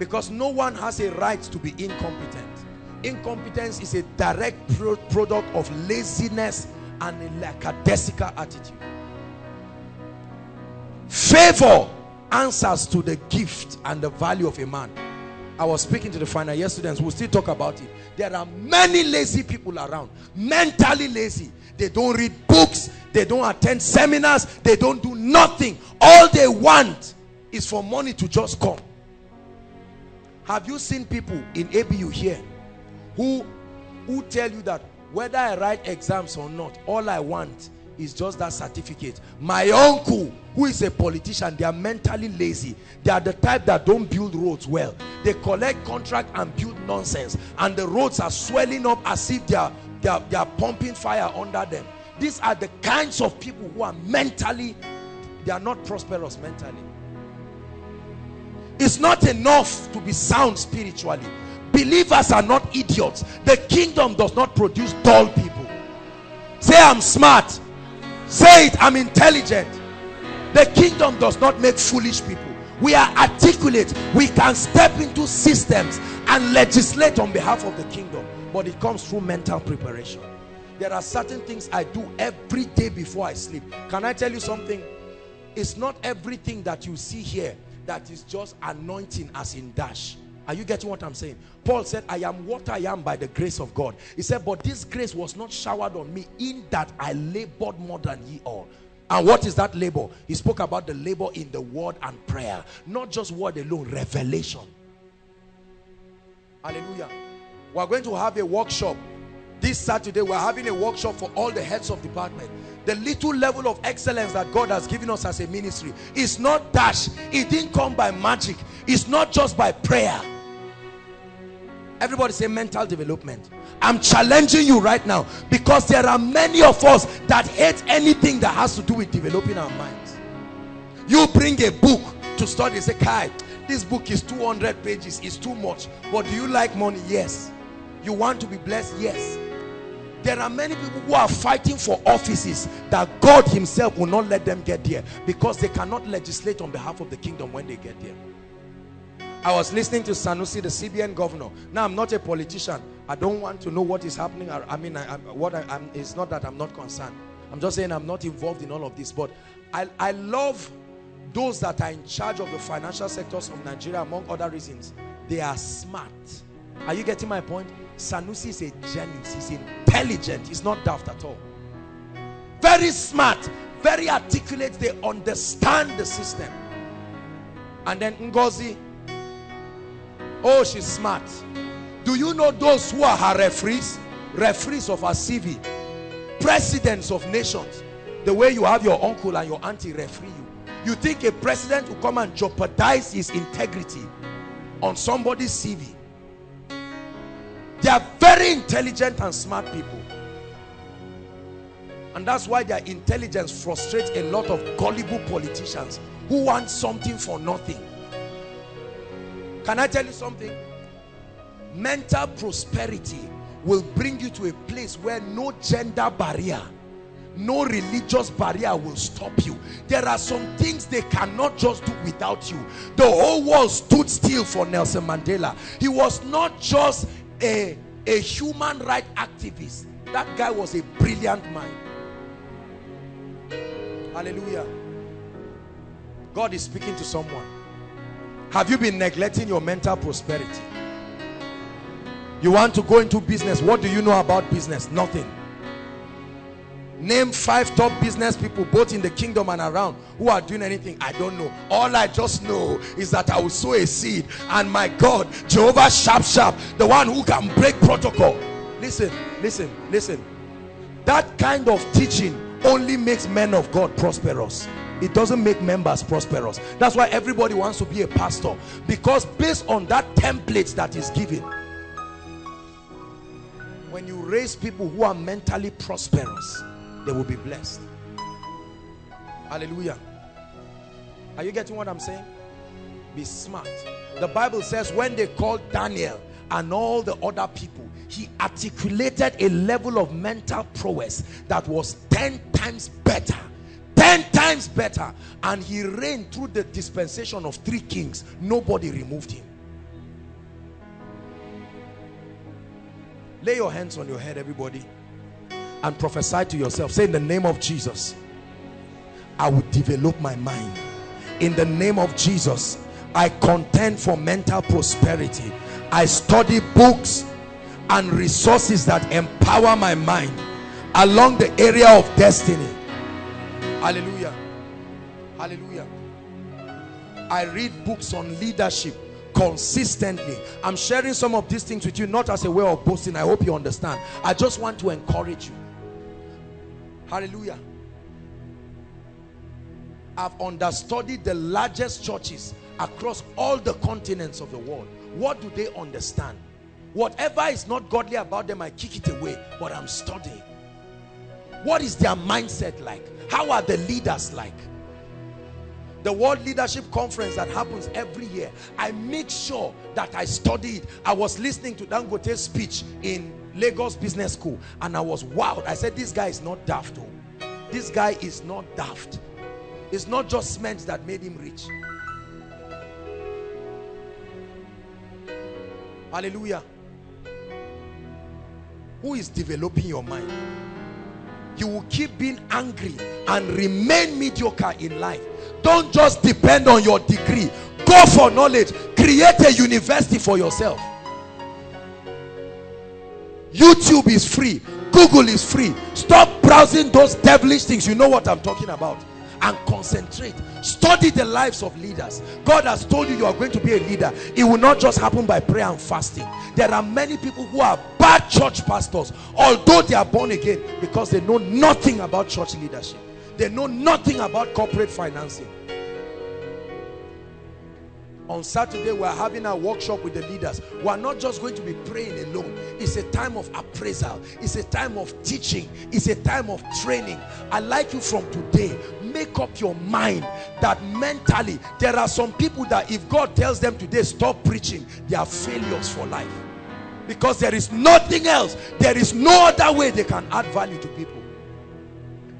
because no one has a right to be incompetent. Incompetence is a direct pro product of laziness and a lackadaisical attitude. Favor answers to the gift and the value of a man. I was speaking to the final year students we'll still talk about it. There are many lazy people around. Mentally lazy. They don't read books. They don't attend seminars. They don't do nothing. All they want is for money to just come have you seen people in ABU here who who tell you that whether I write exams or not all I want is just that certificate? My uncle who is a politician they are mentally lazy. They are the type that don't build roads well. They collect contract and build nonsense and the roads are swelling up as if they are they are, they are pumping fire under them. These are the kinds of people who are mentally they are not prosperous mentally it's not enough to be sound spiritually. Believers are not idiots. The kingdom does not produce dull people. Say i'm smart. Say it i'm intelligent. The kingdom does not make foolish people. We are articulate. We can step into systems and legislate on behalf of the kingdom but it comes through mental preparation. There are certain things i do every day before i sleep. Can i tell you something? It's not everything that you see here that is just anointing as in dash. Are you getting what i'm saying? Paul said i am what i am by the grace of god. He said but this grace was not showered on me in that i labored more than ye all. And what is that labor? He spoke about the labor in the word and prayer not just word alone revelation. Hallelujah. We're going to have a workshop this Saturday. We're having a workshop for all the heads of department the little level of excellence that God has given us as a ministry is not dash it didn't come by magic. It's not just by prayer. Everybody say mental development. I'm challenging you right now because there are many of us that hate anything that has to do with developing our minds. You bring a book to study say Kai this book is 200 pages it's too much but do you like money? Yes. You want to be blessed? Yes there are many people who are fighting for offices that God himself will not let them get there because they cannot legislate on behalf of the kingdom when they get there. I was listening to Sanusi the CBN governor. Now I'm not a politician. I don't want to know what is happening. I, I mean I, I, what it's not that I'm not concerned. I'm just saying I'm not involved in all of this but I, I love those that are in charge of the financial sectors of Nigeria among other reasons. They are smart are you getting my point? Sanusi is a genius. He's intelligent. He's not daft at all. Very smart. Very articulate. They understand the system. And then Ngozi oh she's smart. Do you know those who are her referees? Referees of her CV presidents of nations. The way you have your uncle and your auntie referee you. You think a president will come and jeopardize his integrity on somebody's CV they are very intelligent and smart people. And that's why their intelligence frustrates a lot of gullible politicians who want something for nothing. Can I tell you something? Mental prosperity will bring you to a place where no gender barrier no religious barrier will stop you. There are some things they cannot just do without you. The whole world stood still for Nelson Mandela. He was not just a a human right activist. That guy was a brilliant mind hallelujah. God is speaking to someone. Have you been neglecting your mental prosperity? You want to go into business. What do you know about business? Nothing name five top business people both in the kingdom and around who are doing anything. I don't know. All i just know is that i will sow a seed and my god jehovah sharp sharp the one who can break protocol. Listen listen listen. That kind of teaching only makes men of god prosperous. It doesn't make members prosperous. That's why everybody wants to be a pastor because based on that template that is given when you raise people who are mentally prosperous they will be blessed. Hallelujah. Are you getting what i'm saying? Be smart. The bible says when they called daniel and all the other people he articulated a level of mental prowess that was 10 times better 10 times better. And he reigned through the dispensation of three kings. Nobody removed him. Lay your hands on your head everybody and prophesy to yourself. Say in the name of Jesus I will develop my mind. In the name of Jesus I contend for mental prosperity. I study books and resources that empower my mind along the area of destiny. Hallelujah. Hallelujah. I read books on leadership consistently. I'm sharing some of these things with you not as a way of boasting. I hope you understand. I just want to encourage you hallelujah I've understudied the largest churches across all the continents of the world. What do they understand? Whatever is not godly about them, I kick it away, but I'm studying. What is their mindset like? How are the leaders like? The World Leadership Conference that happens every year, I make sure that I study it. I was listening to Dangote's speech in Lagos Business School and I was wowed. I said, this guy is not daft. Oh. This guy is not daft. It's not just cement that made him rich. Hallelujah. Who is developing your mind? You will keep being angry and remain mediocre in life. Don't just depend on your degree. Go for knowledge. Create a university for yourself. YouTube is free. Google is free. Stop browsing those devilish things. You know what I'm talking about. And concentrate. Study the lives of leaders. God has told you you are going to be a leader. It will not just happen by prayer and fasting. There are many people who are bad church pastors, although they are born again, because they know nothing about church leadership. They know nothing about corporate financing. On Saturday, we're having a workshop with the leaders. We're not just going to be praying alone. It's a time of appraisal. It's a time of teaching. It's a time of training. I like you from today. Make up your mind that mentally, there are some people that if God tells them today, stop preaching, they are failures for life. Because there is nothing else. There is no other way they can add value to people.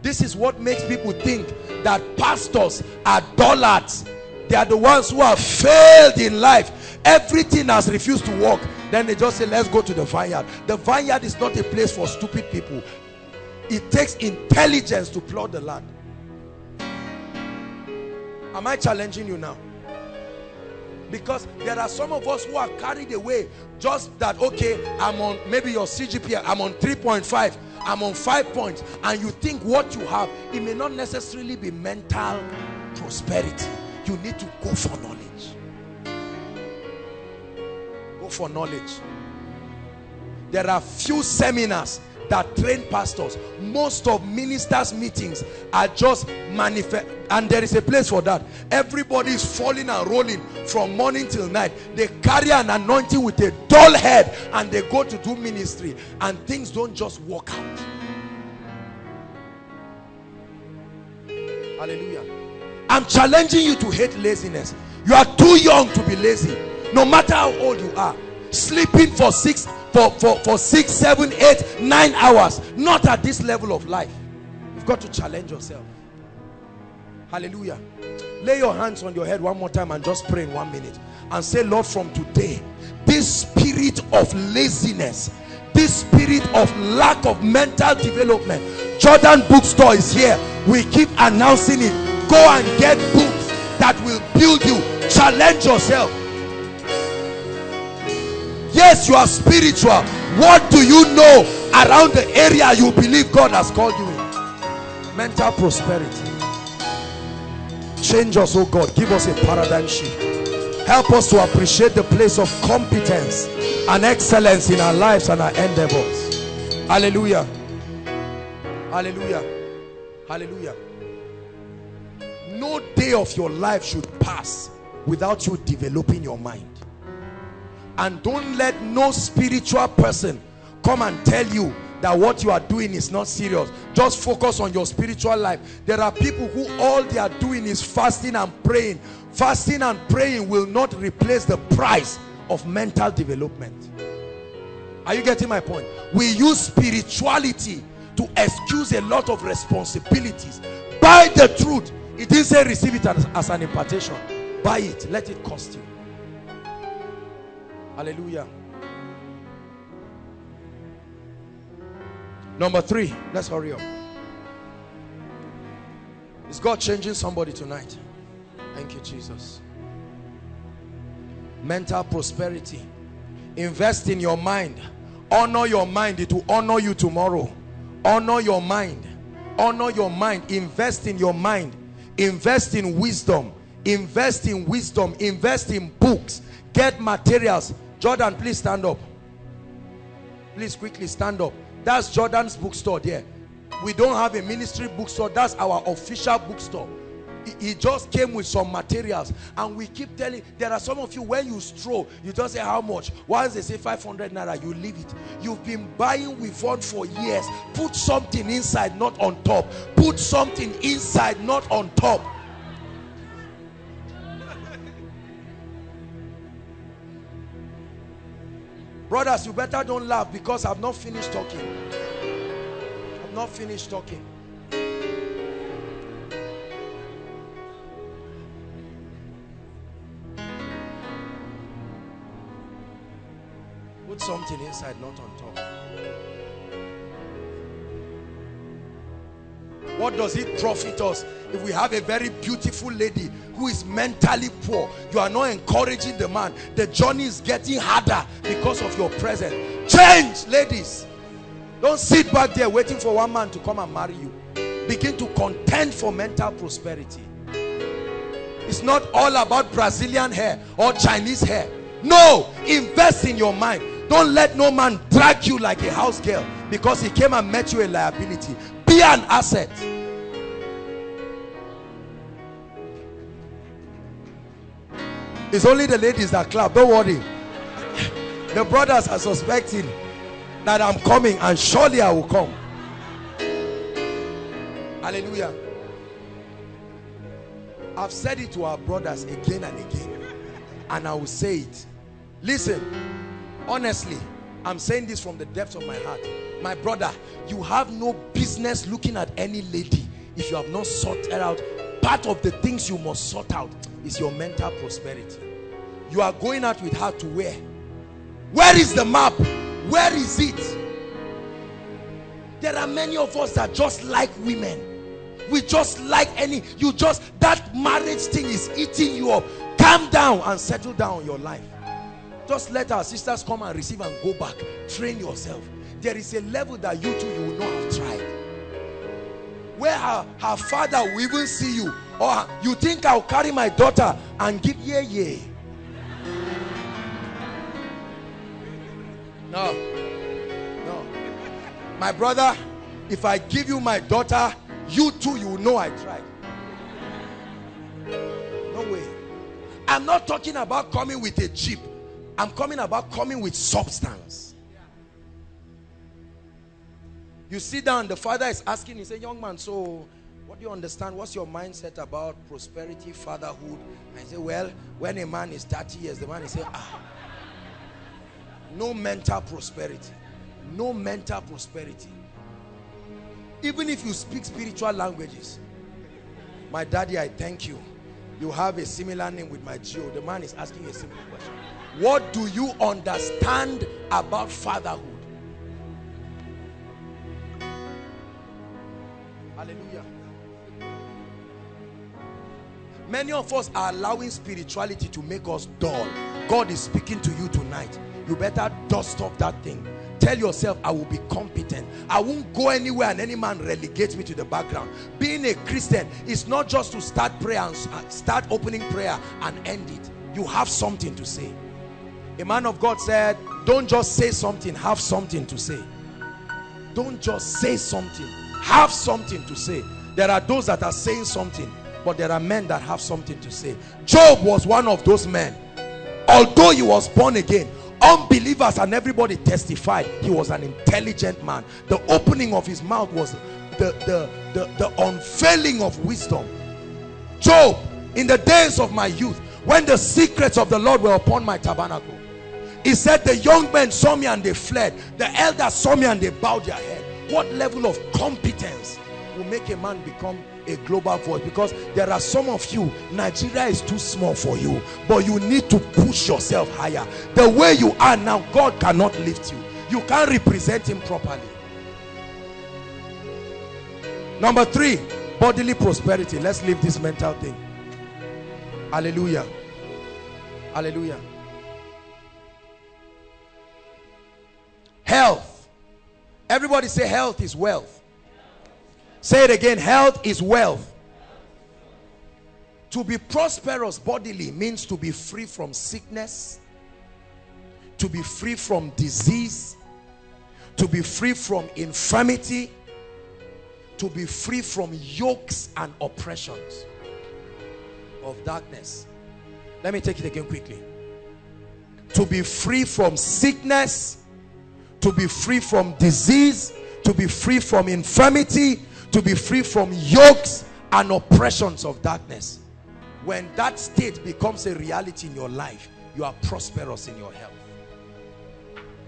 This is what makes people think that pastors are dullards they are the ones who have failed in life. Everything has refused to work. Then they just say let's go to the vineyard. The vineyard is not a place for stupid people. It takes intelligence to plot the land. Am i challenging you now? Because there are some of us who are carried away just that okay i'm on maybe your cgpa i'm on 3.5 i'm on five points and you think what you have it may not necessarily be mental prosperity you need to go for knowledge. Go for knowledge. There are few seminars that train pastors. Most of ministers meetings are just manifest and there is a place for that. Everybody is falling and rolling from morning till night. They carry an anointing with a dull head and they go to do ministry and things don't just work out. Hallelujah i'm challenging you to hate laziness. You are too young to be lazy. No matter how old you are. Sleeping for six for for for six seven eight nine hours. Not at this level of life. You've got to challenge yourself. Hallelujah. Lay your hands on your head one more time and just pray in one minute. And say lord from today this spirit of laziness this spirit of lack of mental development jordan bookstore is here. We keep announcing it go and get books that will build you. Challenge yourself. Yes you are spiritual. What do you know around the area you believe god has called you in? Mental prosperity. Change us oh god. Give us a paradigm shift. Help us to appreciate the place of competence and excellence in our lives and our endeavors. Hallelujah. Hallelujah. Hallelujah no day of your life should pass without you developing your mind. And don't let no spiritual person come and tell you that what you are doing is not serious. Just focus on your spiritual life. There are people who all they are doing is fasting and praying. Fasting and praying will not replace the price of mental development. Are you getting my point? We use spirituality to excuse a lot of responsibilities. By the truth it didn't say receive it as, as an impartation. Buy it. Let it cost you. Hallelujah. Number three. Let's hurry up. Is god changing somebody tonight? Thank you jesus. Mental prosperity. Invest in your mind. Honor your mind. It will honor you tomorrow. Honor your mind. Honor your mind. Invest in your mind invest in wisdom. Invest in wisdom. Invest in books. Get materials. Jordan please stand up. Please quickly stand up. That's jordan's bookstore there. We don't have a ministry bookstore. That's our official bookstore He- just came with some materials. And we keep telling there are some of you when you stroll you just say how much? Once they say 500 naira you leave it. You've been buying with one for years. Put something inside not on top. Put something inside not on top. Brothers you better don't laugh because i've not finished talking. I've not finished talking Put something inside, not on top. What does it profit us if we have a very beautiful lady who is mentally poor? You are not encouraging the man. The journey is getting harder because of your presence. Change, ladies. Don't sit back there waiting for one man to come and marry you. Begin to contend for mental prosperity. It's not all about Brazilian hair or Chinese hair. No, invest in your mind. Don't let no man drag you like a house girl because he came and met you a liability. Be an asset. It's only the ladies that clap. Don't worry. The brothers are suspecting that I'm coming and surely I will come. Hallelujah. I've said it to our brothers again and again and I will say it. Listen, honestly, I'm saying this from the depths of my heart. My brother, you have no business looking at any lady if you have not sorted out. Part of the things you must sort out is your mental prosperity. You are going out with her to where? Where is the map? Where is it? There are many of us that just like women. We just like any, you just, that marriage thing is eating you up. Calm down and settle down your life. Just let our sisters come and receive and go back. Train yourself. There is a level that you too, you will not have tried. Where her, her father will even see you. Or you think I'll carry my daughter and give, yeah, yeah. No. No. My brother, if I give you my daughter, you too, you know I tried. No way. I'm not talking about coming with a chip. I'm coming about coming with substance. You sit down, the father is asking, he said, young man, so what do you understand? What's your mindset about prosperity, fatherhood? I say, well, when a man is 30 years, the man is saying, ah, no mental prosperity. No mental prosperity. Even if you speak spiritual languages. My daddy, I thank you. You have a similar name with my Geo. The man is asking a simple question. What do you understand about fatherhood? Hallelujah. Many of us are allowing spirituality to make us dull. God is speaking to you tonight. You better dust off that thing. Tell yourself, I will be competent. I won't go anywhere and any man relegates me to the background. Being a Christian is not just to start prayer and uh, start opening prayer and end it. You have something to say. A man of God said, don't just say something, have something to say. Don't just say something, have something to say. There are those that are saying something, but there are men that have something to say. Job was one of those men. Although he was born again, unbelievers and everybody testified he was an intelligent man. The opening of his mouth was the, the, the, the of wisdom. Job, in the days of my youth, when the secrets of the Lord were upon my tabernacle, he said the young men saw me and they fled. The elders saw me and they bowed their head. What level of competence will make a man become a global voice? Because there are some of you, Nigeria is too small for you. But you need to push yourself higher. The way you are now, God cannot lift you. You can't represent him properly. Number three, bodily prosperity. Let's leave this mental thing. Hallelujah. Hallelujah. Health. Everybody say health is wealth. Say it again. Health is wealth. To be prosperous bodily means to be free from sickness, to be free from disease, to be free from infirmity, to be free from yokes and oppressions. of darkness let me take it again quickly to be free from sickness to be free from disease to be free from infirmity to be free from yokes and oppressions of darkness. When that state becomes a reality in your life you are prosperous in your health.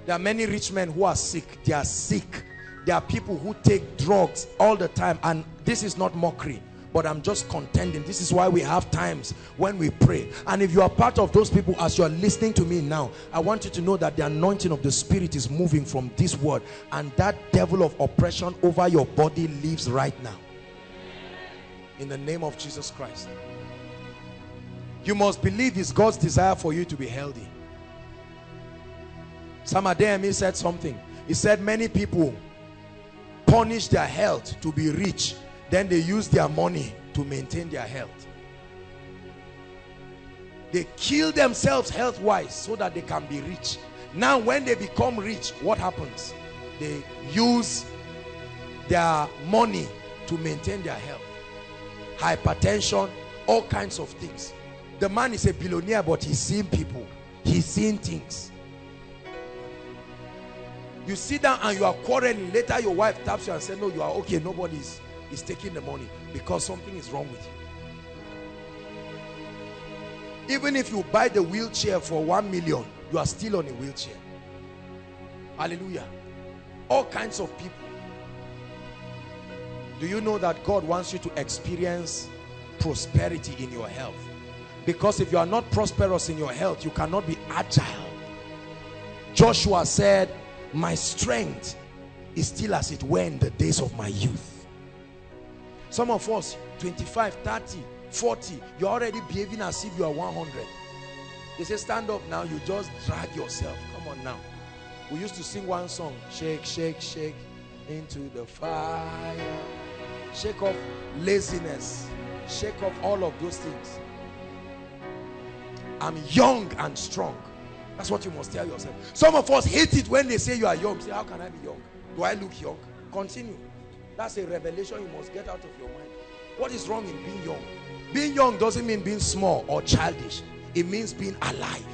There are many rich men who are sick. They are sick. There are people who take drugs all the time and this is not mockery but I'm just contending. This is why we have times when we pray. And if you are part of those people as you are listening to me now I want you to know that the anointing of the spirit is moving from this word and that devil of oppression over your body lives right now. In the name of Jesus Christ. You must believe it's God's desire for you to be healthy. Sam Adeyemi said something. He said many people punish their health to be rich then they use their money to maintain their health. They kill themselves health-wise so that they can be rich. Now when they become rich what happens? They use their money to maintain their health. Hypertension all kinds of things. The man is a billionaire but he's seeing people. He's seeing things. You sit down and you are quarreling. Later your wife taps you and says no you are okay. Nobody's is taking the money because something is wrong with you. Even if you buy the wheelchair for one million you are still on a wheelchair. Hallelujah. All kinds of people. Do you know that God wants you to experience prosperity in your health? Because if you are not prosperous in your health you cannot be agile. Joshua said my strength is still as it were in the days of my youth some of us, 25, 30, 40, you're already behaving as if you are 100. They say, stand up now, you just drag yourself. Come on now. We used to sing one song, shake, shake, shake into the fire. Shake off laziness. Shake off all of those things. I'm young and strong. That's what you must tell yourself. Some of us hate it when they say you are young. Say, how can I be young? Do I look young? Continue. That's a revelation you must get out of your mind. What is wrong in being young? Being young doesn't mean being small or childish. It means being alive,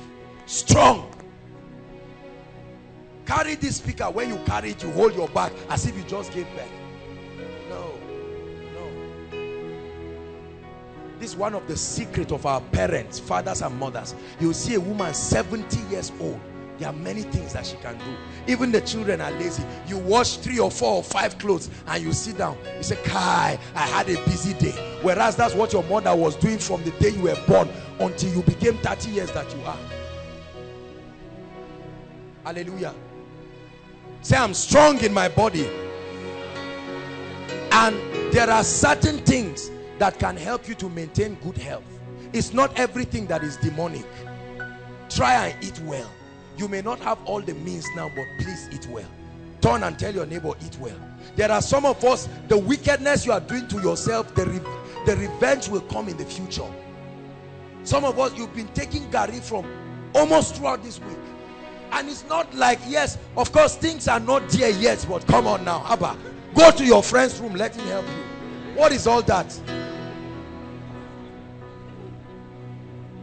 strong. Carry this speaker. When you carry it, you hold your back as if you just gave birth. No, no. This is one of the secret of our parents, fathers and mothers. You see a woman 70 years old there are many things that she can do. Even the children are lazy. You wash three or four or five clothes and you sit down. You say, Kai, I had a busy day. Whereas that's what your mother was doing from the day you were born until you became 30 years that you are. Hallelujah. Say, I'm strong in my body. And there are certain things that can help you to maintain good health. It's not everything that is demonic. Try and eat well you may not have all the means now, but please eat well. Turn and tell your neighbor, eat well. There are some of us, the wickedness you are doing to yourself, the, re the revenge will come in the future. Some of us, you've been taking garri from almost throughout this week. And it's not like, yes, of course, things are not there yet, but come on now, Abba. Go to your friend's room, let him help you. What is all that?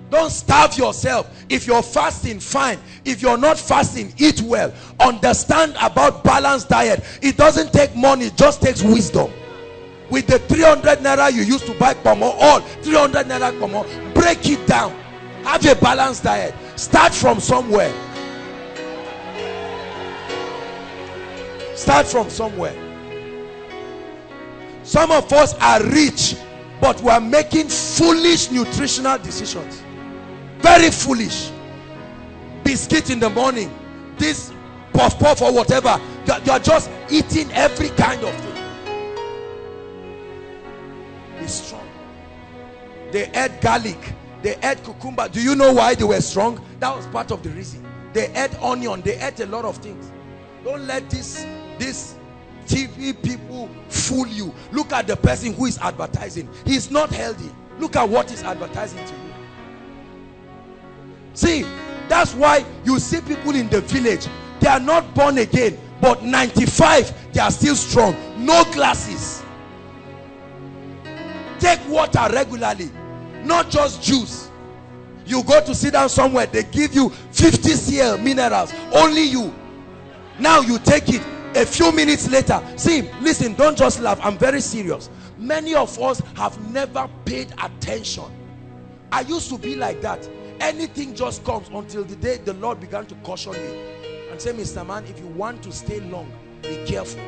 Don't starve yourself. If you're fasting, fine. If you're not fasting, eat well. Understand about balanced diet. It doesn't take money, it just takes wisdom. With the 300 naira you used to buy pomo, all 300 naira pomo, break it down. Have a balanced diet. Start from somewhere. Start from somewhere. Some of us are rich, but we are making foolish nutritional decisions very foolish. Biscuit in the morning. This puff puff or whatever. You are just eating every kind of thing. Be strong. They ate garlic. They ate cucumber. Do you know why they were strong? That was part of the reason. They ate onion. They ate a lot of things. Don't let this this tv people fool you. Look at the person who is advertising. He's not healthy. Look at what he's advertising to you See, that's why you see people in the village, they are not born again, but 95, they are still strong. No glasses. Take water regularly. not just juice you go to sit down somewhere they give you 50 cl minerals only you now you take it a few minutes later see listen don't just laugh i'm very serious many of us have never paid attention i used to be like that anything just comes until the day the lord began to caution me and say mr man if you want to stay long be careful.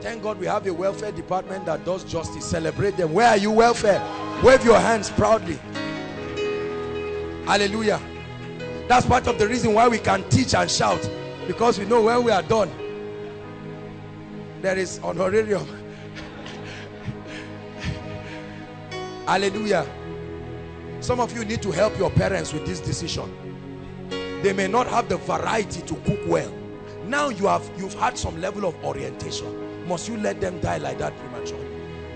Thank god we have a welfare department that does justice. Celebrate them. Where are you welfare? Wave your hands proudly. Hallelujah. That's part of the reason why we can teach and shout because we know when we are done there is honorarium. Hallelujah some of you need to help your parents with this decision. They may not have the variety to cook well. Now you have you've had some level of orientation. Must you let them die like that prematurely?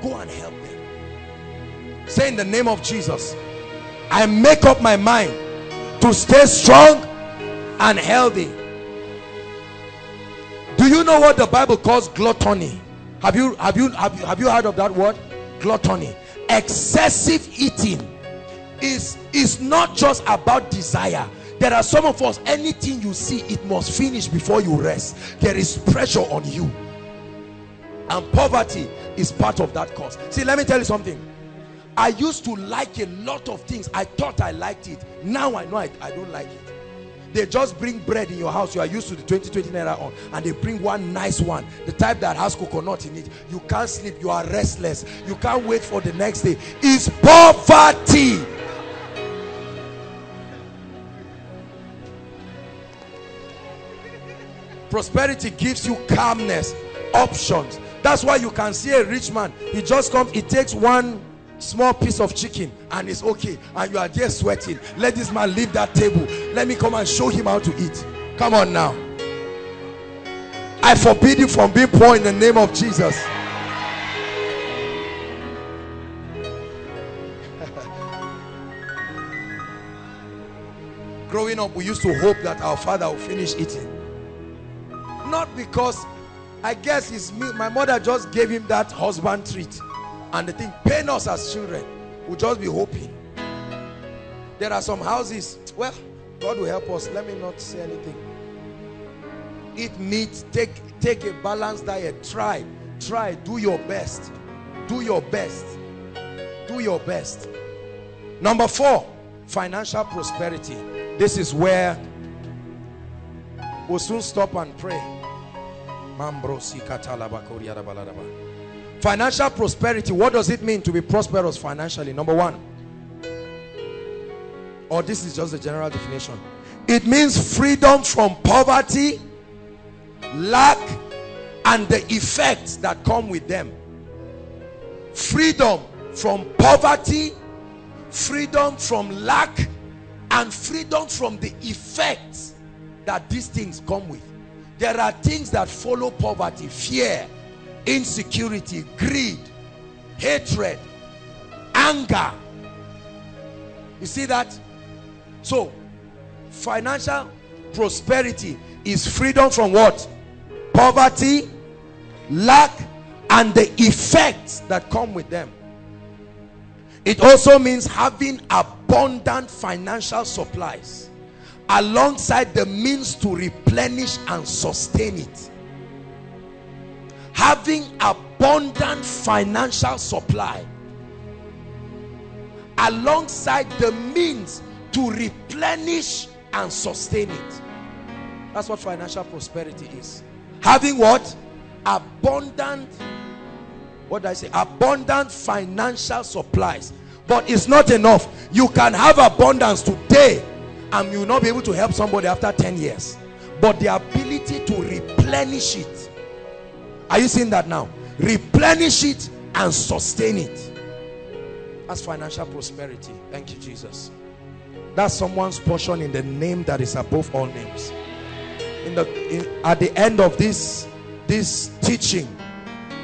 Go and help them. Say in the name of jesus i make up my mind to stay strong and healthy. Do you know what the bible calls gluttony? Have you have you have you, have you heard of that word? Gluttony. Excessive eating is is not just about desire. There are some of us anything you see it must finish before you rest. There is pressure on you. And poverty is part of that cause. See let me tell you something. I used to like a lot of things. I thought i liked it. Now i know i, I don't like it they just bring bread in your house. You are used to the 20 20 naira on. And they bring one nice one. The type that has coconut in it. You can't sleep. You are restless. You can't wait for the next day. It's poverty. Prosperity gives you calmness options. That's why you can see a rich man. He just comes he takes one small piece of chicken and it's okay and you are there sweating. Let this man leave that table. Let me come and show him how to eat. Come on now. I forbid you from being poor in the name of jesus. Growing up we used to hope that our father would finish eating. Not because i guess it's me my mother just gave him that husband treat and the thing pain us as children we'll just be hoping. There are some houses well god will help us. Let me not say anything. Eat meat take take a balanced diet. Try try do your best. Do your best. Do your best. Number four financial prosperity. This is where we'll soon stop and pray financial prosperity what does it mean to be prosperous financially? Number one. Or this is just a general definition. It means freedom from poverty lack and the effects that come with them. Freedom from poverty freedom from lack and freedom from the effects that these things come with. There are things that follow poverty fear insecurity greed hatred anger. You see that? So financial prosperity is freedom from what? Poverty lack and the effects that come with them. It also means having abundant financial supplies alongside the means to replenish and sustain it having abundant financial supply alongside the means to replenish and sustain it. That's what financial prosperity is. Having what? Abundant what did i say? Abundant financial supplies. But it's not enough. You can have abundance today and you will not be able to help somebody after 10 years. But the ability to replenish it are you seeing that now? Replenish it and sustain it. That's financial prosperity. Thank you jesus. That's someone's portion in the name that is above all names. In the in, at the end of this this teaching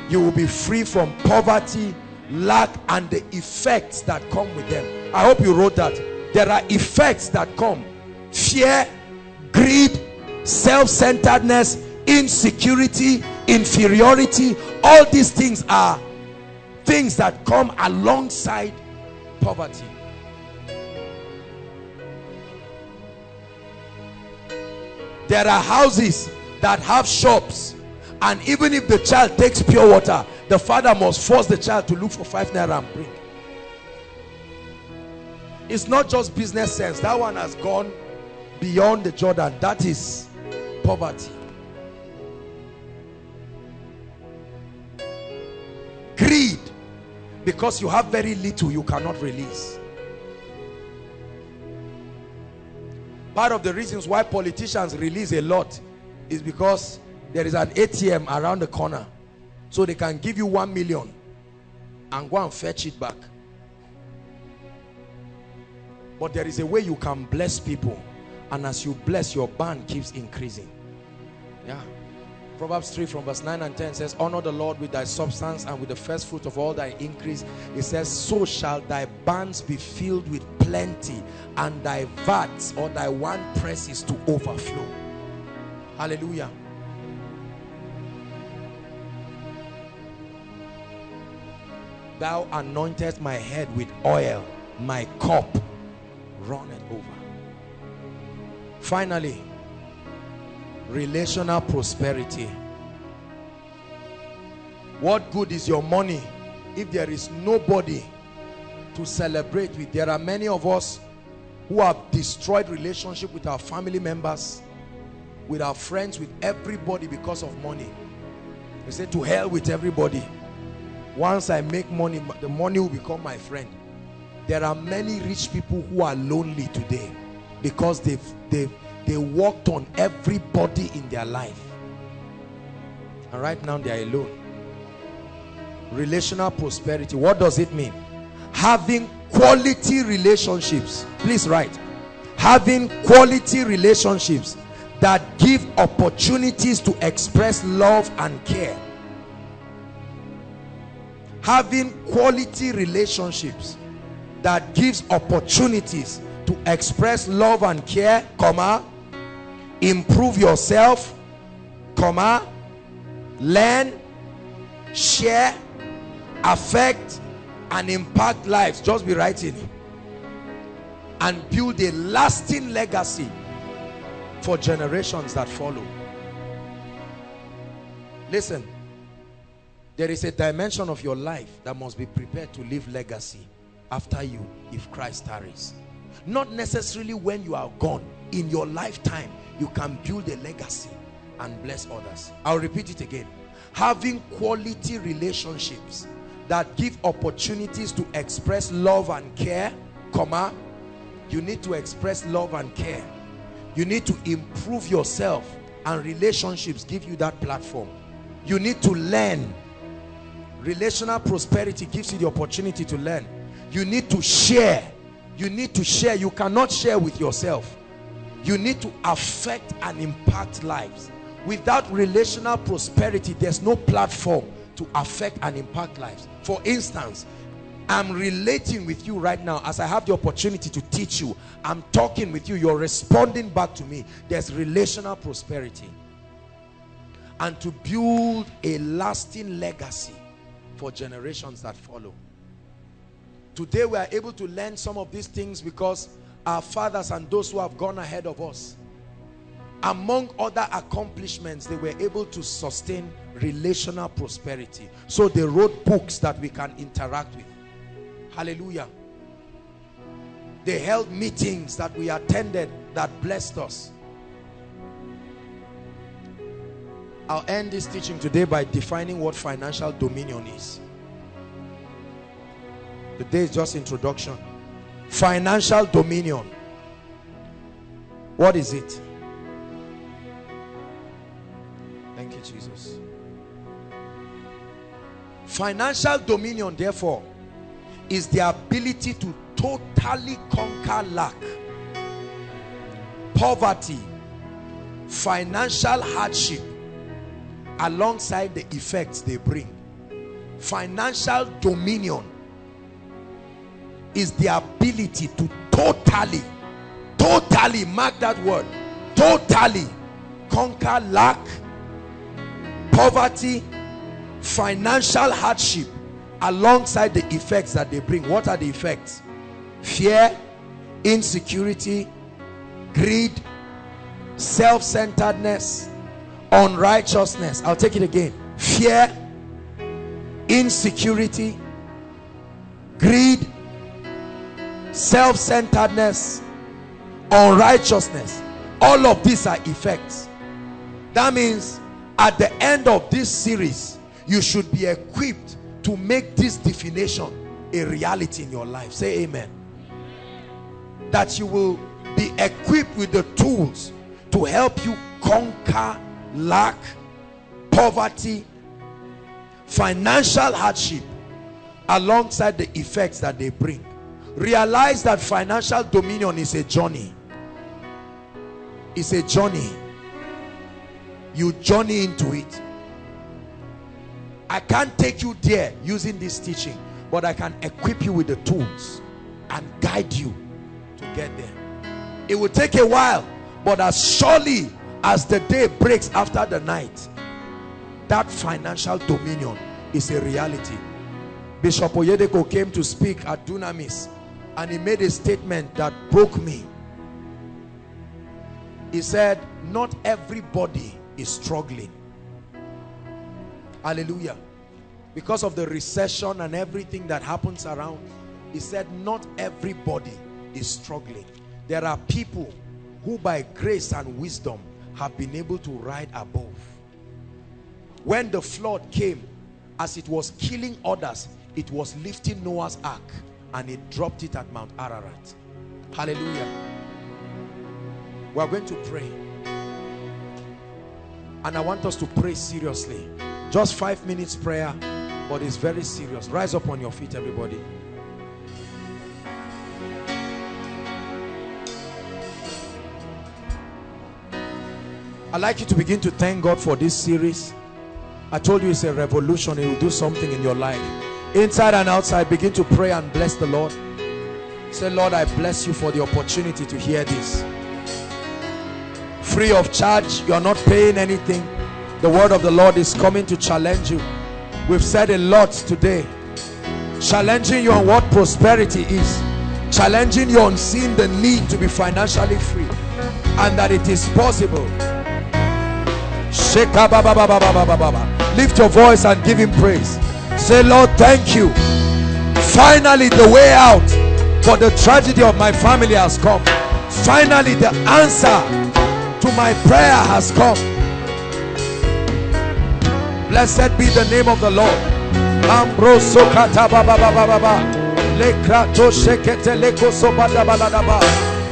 you will be free from poverty lack and the effects that come with them. I hope you wrote that. There are effects that come. Fear greed self-centeredness insecurity inferiority all these things are things that come alongside poverty. There are houses that have shops and even if the child takes pure water, the father must force the child to look for five naira and bring. It's not just business sense. That one has gone beyond the Jordan. That is poverty. Greed. Because you have very little, you cannot release. Part of the reasons why politicians release a lot is because there is an ATM around the corner. So they can give you one million and go and fetch it back. But there is a way you can bless people. And as you bless, your band keeps increasing. Yeah. Proverbs 3 from verse 9 and 10 says, Honor the Lord with thy substance and with the first fruit of all thy increase. It says, So shall thy barns be filled with plenty, and thy vats or thy wine presses to overflow. Hallelujah. Thou anointest my head with oil, my cup runneth over. Finally, relational prosperity. What good is your money if there is nobody to celebrate with? There are many of us who have destroyed relationship with our family members, with our friends, with everybody because of money. They say to hell with everybody. Once I make money, the money will become my friend. There are many rich people who are lonely today because they've, they've, they worked on everybody in their life. And right now they are alone. Relational prosperity. What does it mean? Having quality relationships. Please write. Having quality relationships that give opportunities to express love and care. Having quality relationships that gives opportunities to express love and care, comma, improve yourself, comma, learn, share, affect, and impact lives. Just be writing. And build a lasting legacy for generations that follow. Listen, there is a dimension of your life that must be prepared to leave legacy after you if Christ tarries. Not necessarily when you are gone. In your lifetime, you can build a legacy and bless others. I'll repeat it again. Having quality relationships that give opportunities to express love and care, comma, you need to express love and care. You need to improve yourself and relationships give you that platform. You need to learn. Relational prosperity gives you the opportunity to learn. You need to share. You need to share. You cannot share with yourself. You need to affect and impact lives. Without relational prosperity, there's no platform to affect and impact lives. For instance, I'm relating with you right now as I have the opportunity to teach you. I'm talking with you. You're responding back to me. There's relational prosperity. And to build a lasting legacy for generations that follow. Today we are able to learn some of these things because our fathers and those who have gone ahead of us. Among other accomplishments they were able to sustain relational prosperity. So they wrote books that we can interact with. Hallelujah. They held meetings that we attended that blessed us. I'll end this teaching today by defining what financial dominion is. Today is just introduction financial dominion. What is it? Thank you jesus. Financial dominion therefore is the ability to totally conquer lack poverty financial hardship alongside the effects they bring. Financial dominion is the ability to totally totally mark that word totally conquer lack poverty financial hardship alongside the effects that they bring. What are the effects? Fear insecurity greed self-centeredness unrighteousness. I'll take it again. Fear insecurity greed self-centeredness unrighteousness all of these are effects. That means at the end of this series you should be equipped to make this definition a reality in your life. Say amen. That you will be equipped with the tools to help you conquer lack poverty financial hardship alongside the effects that they bring realize that financial dominion is a journey. It's a journey. You journey into it. I can't take you there using this teaching but I can equip you with the tools and guide you to get there. It will take a while but as surely as the day breaks after the night that financial dominion is a reality. Bishop Oyedepo came to speak at Dunamis and he made a statement that broke me. He said not everybody is struggling. Hallelujah. Because of the recession and everything that happens around he said not everybody is struggling. There are people who by grace and wisdom have been able to ride above. When the flood came as it was killing others it was lifting Noah's ark and it dropped it at Mount Ararat. Hallelujah. We are going to pray. And I want us to pray seriously. Just five minutes prayer but it's very serious. Rise up on your feet everybody. I'd like you to begin to thank God for this series. I told you it's a revolution. It will do something in your life inside and outside begin to pray and bless the Lord. Say Lord I bless you for the opportunity to hear this. Free of charge you are not paying anything. The word of the Lord is coming to challenge you. We've said a lot today. Challenging you on what prosperity is. Challenging you on seeing the need to be financially free. And that it is possible. Lift your voice and give him praise say Lord thank you. Finally the way out for the tragedy of my family has come. Finally the answer to my prayer has come. Blessed be the name of the Lord. Ambroso shekete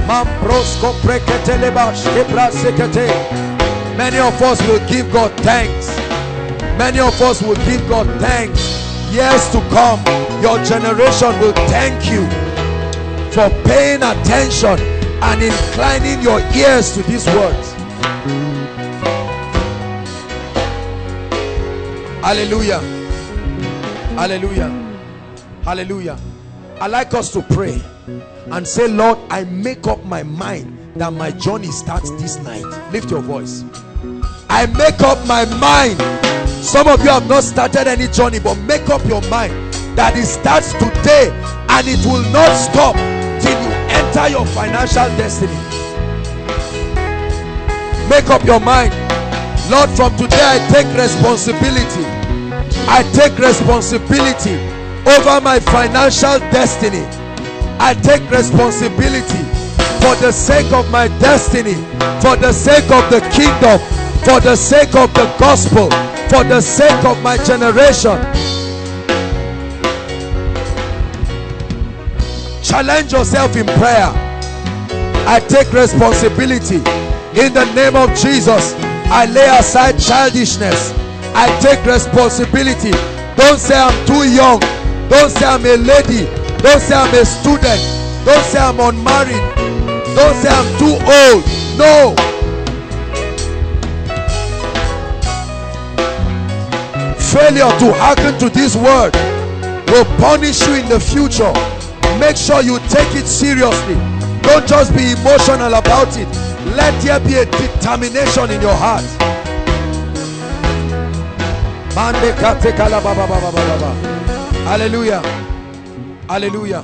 mambrosko prekete shkebra sekete. Many of us will give God thanks. Many of us will give God thanks years to come your generation will thank you for paying attention and inclining your ears to these words. Hallelujah. Hallelujah. Hallelujah. I like us to pray and say lord i make up my mind that my journey starts this night. Lift your voice i make up my mind. Some of you have not started any journey but make up your mind that it starts today and it will not stop till you enter your financial destiny. Make up your mind. Lord from today i take responsibility. I take responsibility over my financial destiny. I take responsibility for the sake of my destiny for the sake of the kingdom for the sake of the gospel for the sake of my generation. Challenge yourself in prayer. I take responsibility. In the name of jesus i lay aside childishness. I take responsibility. Don't say i'm too young. Don't say i'm a lady. Don't say i'm a student. Don't say i'm unmarried. Don't say i'm too old. No failure to hearken to this word will punish you in the future. Make sure you take it seriously. Don't just be emotional about it. Let there be a determination in your heart. Hallelujah. Hallelujah.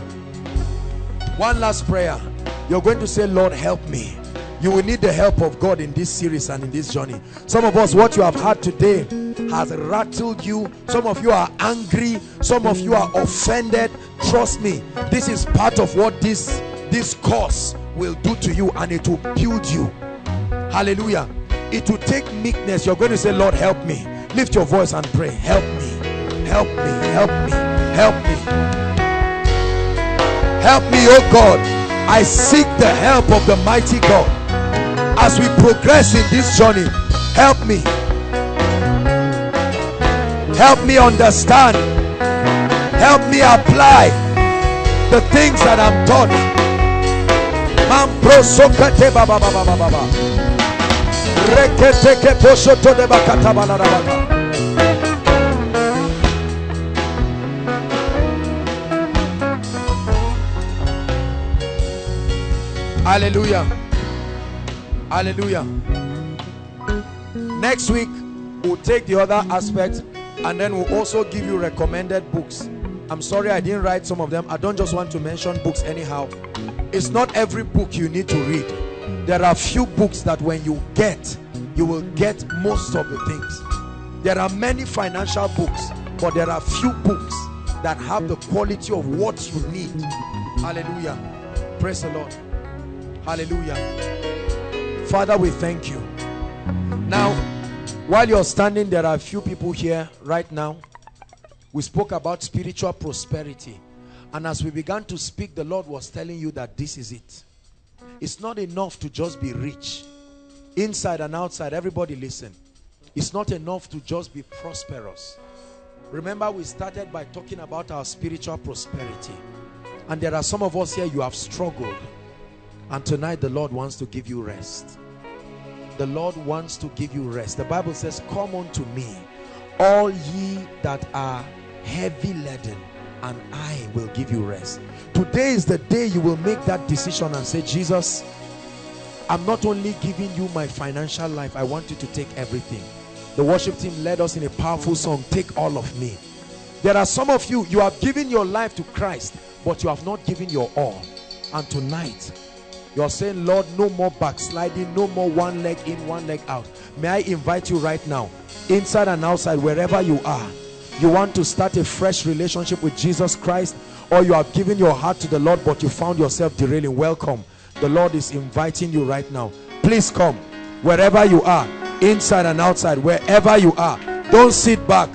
One last prayer. You're going to say lord help me you will need the help of god in this series and in this journey. Some of us what you have had today has rattled you. Some of you are angry. Some of you are offended. Trust me this is part of what this this course will do to you and it will build you. Hallelujah. It will take meekness. You're going to say lord help me. Lift your voice and pray. Help me. Help me. Help me. Help me. Help me oh god. I seek the help of the mighty god as we progress in this journey help me help me understand help me apply the things that i'm taught. Hallelujah. Hallelujah. Next week, we'll take the other aspect and then we'll also give you recommended books. I'm sorry I didn't write some of them. I don't just want to mention books anyhow. It's not every book you need to read. There are few books that when you get, you will get most of the things. There are many financial books, but there are few books that have the quality of what you need. Hallelujah. Praise the Lord. Hallelujah. Father, we thank you. Now, while you're standing, there are a few people here right now. We spoke about spiritual prosperity. And as we began to speak, the Lord was telling you that this is it. It's not enough to just be rich. Inside and outside, everybody listen. It's not enough to just be prosperous. Remember, we started by talking about our spiritual prosperity. And there are some of us here, you have struggled. And tonight, the Lord wants to give you rest. The Lord wants to give you rest. The Bible says, Come unto me, all ye that are heavy laden, and I will give you rest. Today is the day you will make that decision and say, Jesus, I'm not only giving you my financial life, I want you to take everything. The worship team led us in a powerful song, Take All of Me. There are some of you, you have given your life to Christ, but you have not given your all. And tonight, you're saying, Lord, no more backsliding, no more one leg in, one leg out. May I invite you right now, inside and outside, wherever you are, you want to start a fresh relationship with Jesus Christ, or you have given your heart to the Lord, but you found yourself derailing. Welcome. The Lord is inviting you right now. Please come, wherever you are, inside and outside, wherever you are. Don't sit back.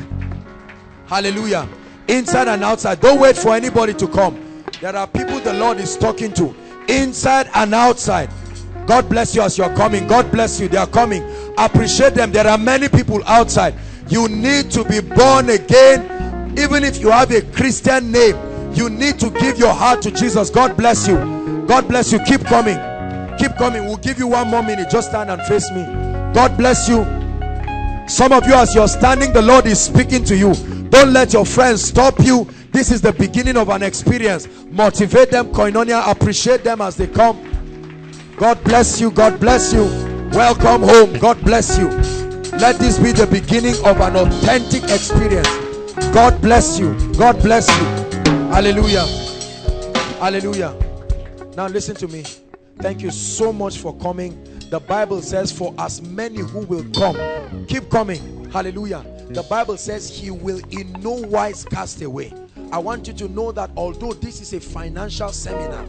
Hallelujah. Inside and outside. Don't wait for anybody to come. There are people the Lord is talking to inside and outside. God bless you as you're coming. God bless you. They are coming. Appreciate them. There are many people outside. You need to be born again. Even if you have a Christian name, you need to give your heart to Jesus. God bless you. God bless you. Keep coming. Keep coming. We'll give you one more minute. Just stand and face me. God bless you. Some of you, as you're standing, the Lord is speaking to you. Don't let your friends stop you. This is the beginning of an experience. Motivate them, koinonia. Appreciate them as they come. God bless you. God bless you. Welcome home. God bless you. Let this be the beginning of an authentic experience. God bless you. God bless you. Hallelujah. Hallelujah. Now listen to me. Thank you so much for coming. The Bible says, For as many who will come, keep coming. Hallelujah. The Bible says, He will in no wise cast away. I want you to know that although this is a financial seminar,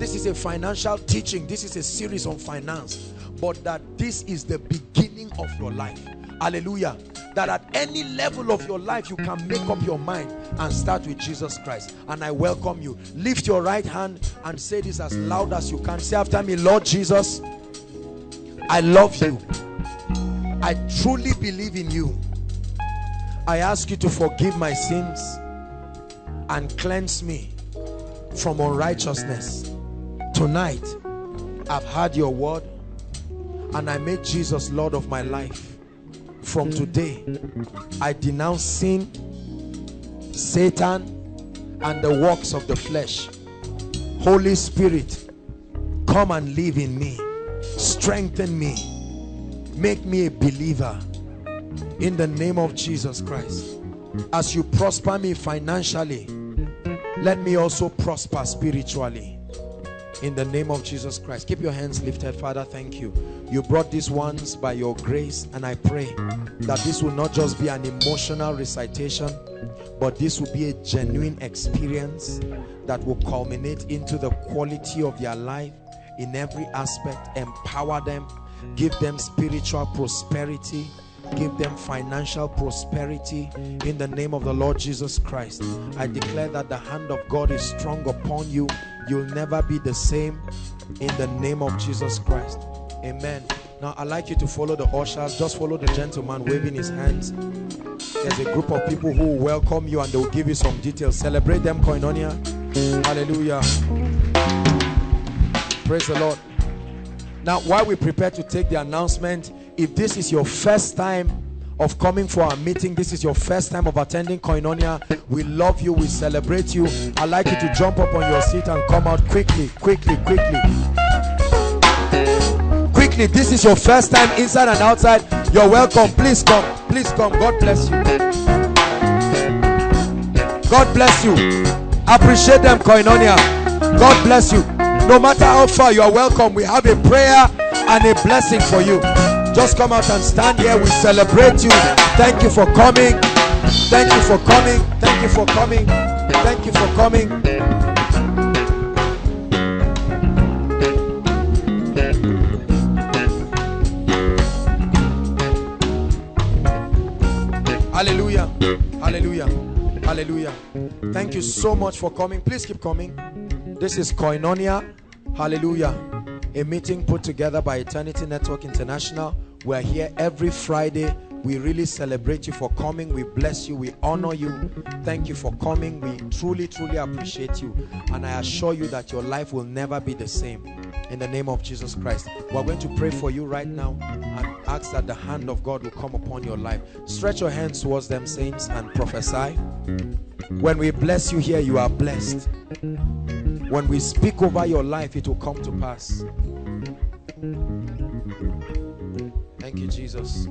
this is a financial teaching, this is a series on finance, but that this is the beginning of your life. Hallelujah. That at any level of your life, you can make up your mind and start with Jesus Christ. And I welcome you. Lift your right hand and say this as loud as you can. Say after me, Lord Jesus, I love you. I truly believe in you. I ask you to forgive my sins and cleanse me from unrighteousness. Tonight, I've heard your word and I made Jesus Lord of my life. From today, I denounce sin, Satan, and the works of the flesh. Holy Spirit, come and live in me. Strengthen me. Make me a believer in the name of Jesus Christ. As you prosper me financially, let me also prosper spiritually. In the name of Jesus Christ. Keep your hands lifted. Father, thank you. You brought these ones by your grace and I pray that this will not just be an emotional recitation but this will be a genuine experience that will culminate into the quality of their life in every aspect. Empower them. Give them spiritual prosperity give them financial prosperity in the name of the Lord Jesus Christ. I declare that the hand of God is strong upon you. You'll never be the same in the name of Jesus Christ. Amen. Now, I'd like you to follow the ushers. Just follow the gentleman waving his hands. There's a group of people who will welcome you and they'll give you some details. Celebrate them, Koinonia. Hallelujah. Praise the Lord. Now, while we prepare to take the announcement, if this is your first time of coming for our meeting this is your first time of attending koinonia we love you we celebrate you. I'd like you to jump up on your seat and come out quickly quickly quickly. Quickly this is your first time inside and outside. You're welcome. Please come. Please come. God bless you. God bless you. Appreciate them koinonia. God bless you. No matter how far you are welcome. We have a prayer and a blessing for you just come out and stand here. We celebrate you. Thank you for coming. Thank you for coming. Thank you for coming. Thank you for coming. Hallelujah. Hallelujah. Hallelujah. Thank you so much for coming. Please keep coming. This is Koinonia. Hallelujah. A meeting put together by Eternity Network International we're here every Friday. We really celebrate you for coming. We bless you. We honor you. Thank you for coming. We truly, truly appreciate you. And I assure you that your life will never be the same. In the name of Jesus Christ. We're going to pray for you right now and ask that the hand of God will come upon your life. Stretch your hands towards them, saints, and prophesy. When we bless you here, you are blessed. When we speak over your life, it will come to pass. Thank you, Jesus.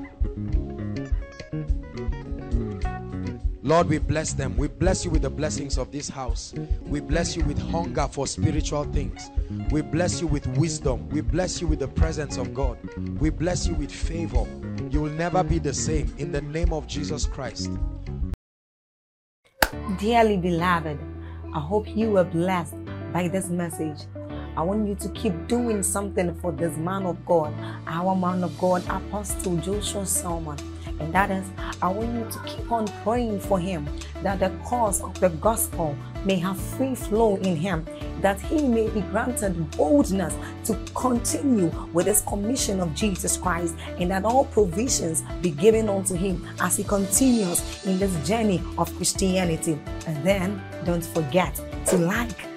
Lord, we bless them. We bless you with the blessings of this house. We bless you with hunger for spiritual things. We bless you with wisdom. We bless you with the presence of God. We bless you with favor. You will never be the same in the name of Jesus Christ. Dearly beloved, I hope you were blessed by this message. I want you to keep doing something for this man of God, our man of God, Apostle Joshua Selman. And that is, I want you to keep on praying for him that the cause of the gospel may have free flow in him, that he may be granted boldness to continue with his commission of Jesus Christ, and that all provisions be given unto him as he continues in this journey of Christianity. And then don't forget to like